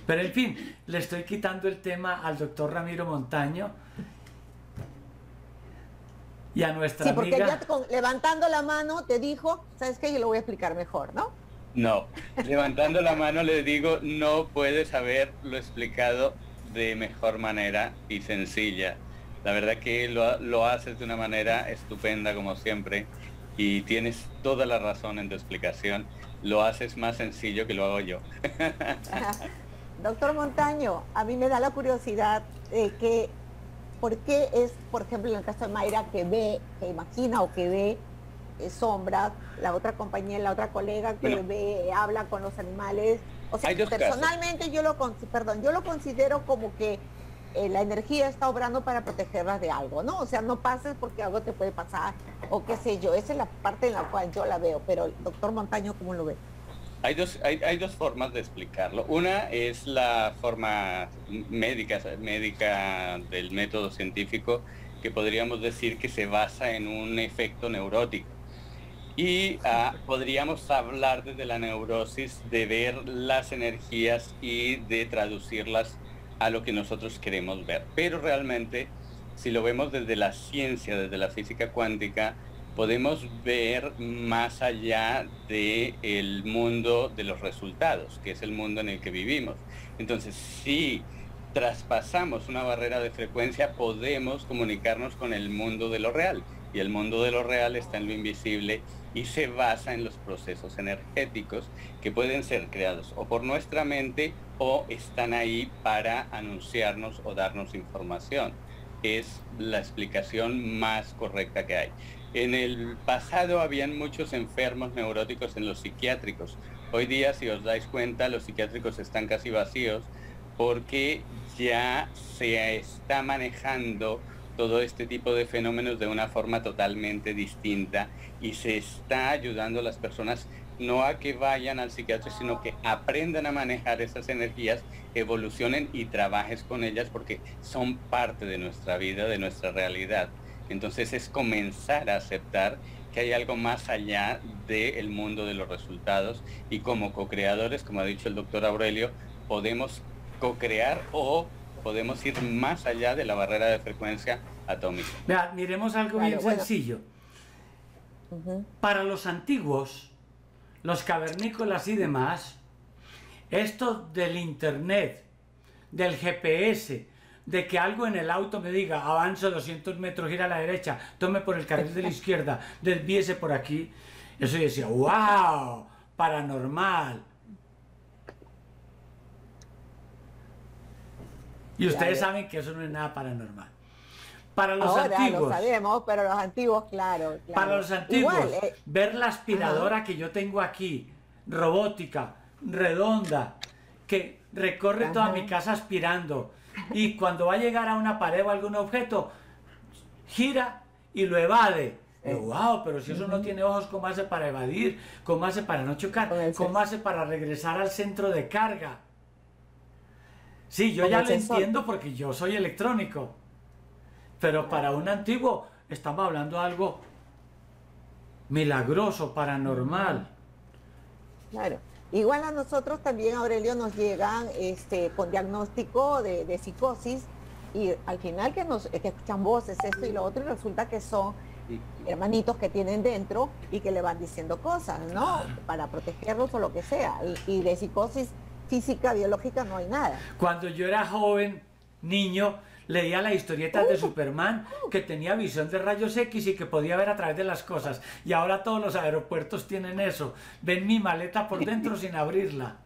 Pero en fin, le estoy quitando el tema al doctor Ramiro Montaño y a nuestra sí, porque ya levantando la mano te dijo, sabes que yo lo voy a explicar mejor, ¿no? No, levantando la mano le digo, no puedes haberlo explicado de mejor manera y sencilla. La verdad que lo, lo haces de una manera estupenda como siempre y tienes toda la razón en tu explicación. Lo haces más sencillo que lo hago yo. Doctor Montaño, a mí me da la curiosidad de que, ¿por qué es, por ejemplo, en el caso de Mayra, que ve, que imagina o que ve eh, sombras, la otra compañera, la otra colega que ve, habla con los animales, o sea, personalmente yo lo perdón, yo lo considero como que eh, la energía está obrando para protegerlas de algo, ¿no? O sea, no pases porque algo te puede pasar o qué sé yo. Esa es la parte en la cual yo la veo, pero el doctor Montaño, ¿cómo lo ve? Hay dos, hay, hay dos formas de explicarlo. Una es la forma médica, médica del método científico, que podríamos decir que se basa en un efecto neurótico. Y ah, podríamos hablar desde la neurosis de ver las energías y de traducirlas a lo que nosotros queremos ver. Pero realmente, si lo vemos desde la ciencia, desde la física cuántica, podemos ver más allá del el mundo de los resultados, que es el mundo en el que vivimos. Entonces, si traspasamos una barrera de frecuencia, podemos comunicarnos con el mundo de lo real. Y el mundo de lo real está en lo invisible y se basa en los procesos energéticos que pueden ser creados o por nuestra mente o están ahí para anunciarnos o darnos información. Es la explicación más correcta que hay. En el pasado habían muchos enfermos neuróticos en los psiquiátricos. Hoy día, si os dais cuenta, los psiquiátricos están casi vacíos porque ya se está manejando todo este tipo de fenómenos de una forma totalmente distinta y se está ayudando a las personas no a que vayan al psiquiatra, sino que aprendan a manejar esas energías, evolucionen y trabajes con ellas porque son parte de nuestra vida, de nuestra realidad. Entonces es comenzar a aceptar que hay algo más allá del mundo de los resultados y como co-creadores, como ha dicho el doctor Aurelio, podemos co-crear o podemos ir más allá de la barrera de frecuencia atómica. Vea, miremos algo bien sencillo. Para los antiguos, los cavernícolas y demás, esto del internet, del GPS, de que algo en el auto me diga, avance 200 metros, gira a la derecha, tome por el carril de la izquierda, desvíese por aquí, eso yo decía, wow, paranormal. Y ustedes saben que eso no es nada paranormal. Para los Ahora antiguos. lo sabemos, pero los antiguos, claro. Para los antiguos, eh, ver la aspiradora que yo tengo aquí, robótica, redonda, que recorre toda mi casa aspirando, y cuando va a llegar a una pared o algún objeto, gira y lo evade. wow, pero si eso no tiene ojos, ¿cómo hace para evadir? ¿Cómo hace para no chocar? ¿Cómo hace para regresar al centro de carga? Sí, yo ya lo entiendo porque yo soy electrónico. Pero para un antiguo estamos hablando de algo milagroso, paranormal. Claro. Igual a nosotros también, Aurelio, nos llegan este, con diagnóstico de, psicosis y al final que nos que escuchan voces, esto y lo otro, y resulta que son hermanitos que tienen dentro y que le van diciendo cosas, ¿no? Para protegerlos o lo que sea. Y, y de psicosis física, biológica, no hay nada. Cuando yo era joven, niño, leía las historietas de Superman que tenía visión de rayos X y que podía ver a través de las cosas. Y ahora todos los aeropuertos tienen eso. Ven mi maleta por dentro sin abrirla.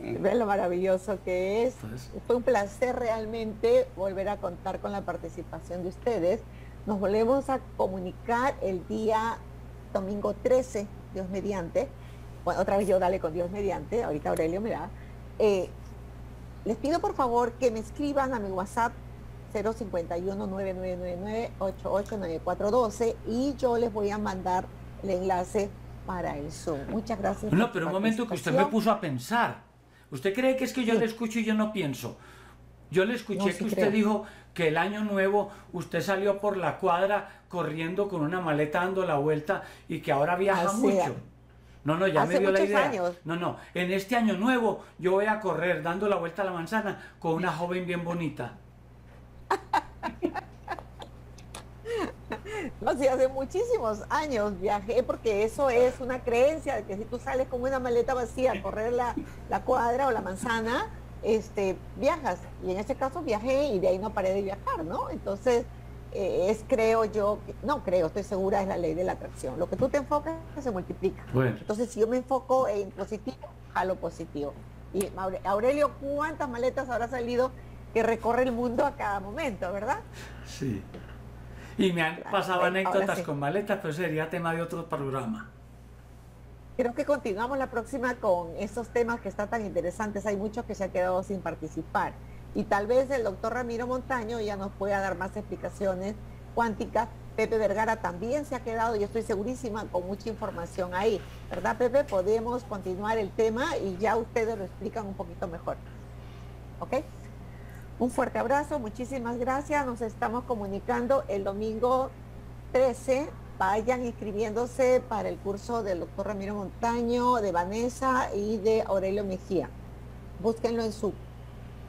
Ven lo maravilloso que es. Pues. Fue un placer realmente volver a contar con la participación de ustedes. Nos volvemos a comunicar el día domingo 13, Dios mediante. Bueno, otra vez yo dale con Dios mediante, ahorita Aurelio me da. Eh, les pido por favor que me escriban a mi WhatsApp 051-9999-889412 y yo les voy a mandar el enlace para el Zoom. Muchas gracias. No, pero un momento que usted me puso a pensar. ¿Usted cree que es que yo le escucho y yo no pienso? Yo le escuché que usted dijo que el año nuevo usted salió por la cuadra corriendo con una maleta dando la vuelta y que ahora viaja mucho. No, no, ya me dio la idea. No, no, en este año nuevo yo voy a correr dando la vuelta a la manzana con una joven bien bonita. No, sí, hace muchísimos años viajé porque eso es una creencia de que si tú sales con una maleta vacía a correr la, la cuadra o la manzana, este, viajas. Y en este caso viajé y de ahí no paré de viajar, ¿no? Entonces, eh, es, creo yo, no creo, estoy segura, es la ley de la atracción. Lo que tú te enfocas se multiplica. Entonces, si yo me enfoco en positivo, jalo positivo. Y Aurelio, ¿cuántas maletas habrá salido que recorre el mundo a cada momento, verdad? Sí. Y me han pasado anécdotas con maletas, pero sería tema de otro programa. Creo que continuamos la próxima con estos temas que están tan interesantes. Hay muchos que se han quedado sin participar. Y tal vez el doctor Ramiro Montaño ya nos pueda dar más explicaciones cuánticas. Pepe Vergara también se ha quedado y estoy segurísima con mucha información ahí. ¿Verdad, Pepe? Podemos continuar el tema y ya ustedes lo explican un poquito mejor. ¿Ok? Un fuerte abrazo, muchísimas gracias. Nos estamos comunicando el domingo 13. Vayan inscribiéndose para el curso del doctor Ramiro Montaño, de Vanessa y de Aurelio Mejía. Búsquenlo en su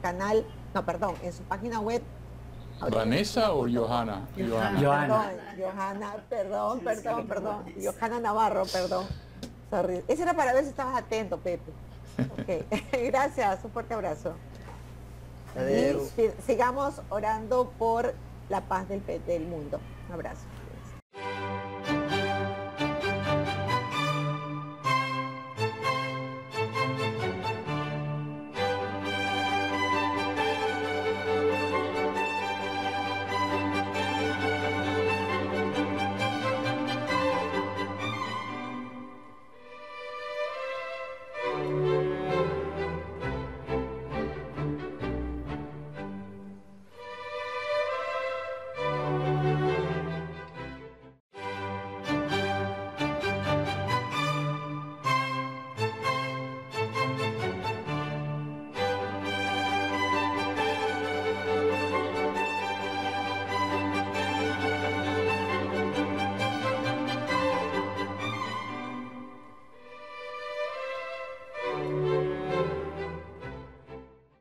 canal, no, perdón, en su página web. ¿Vanessa o Johanna? Johanna. Johanna. Johanna, perdón, perdón, perdón. Johanna Navarro, perdón. Sorry. Ese era para ver si estabas atento, Pepe. Ok, gracias, un fuerte abrazo. Y sigamos orando por la paz del, del mundo. Un abrazo.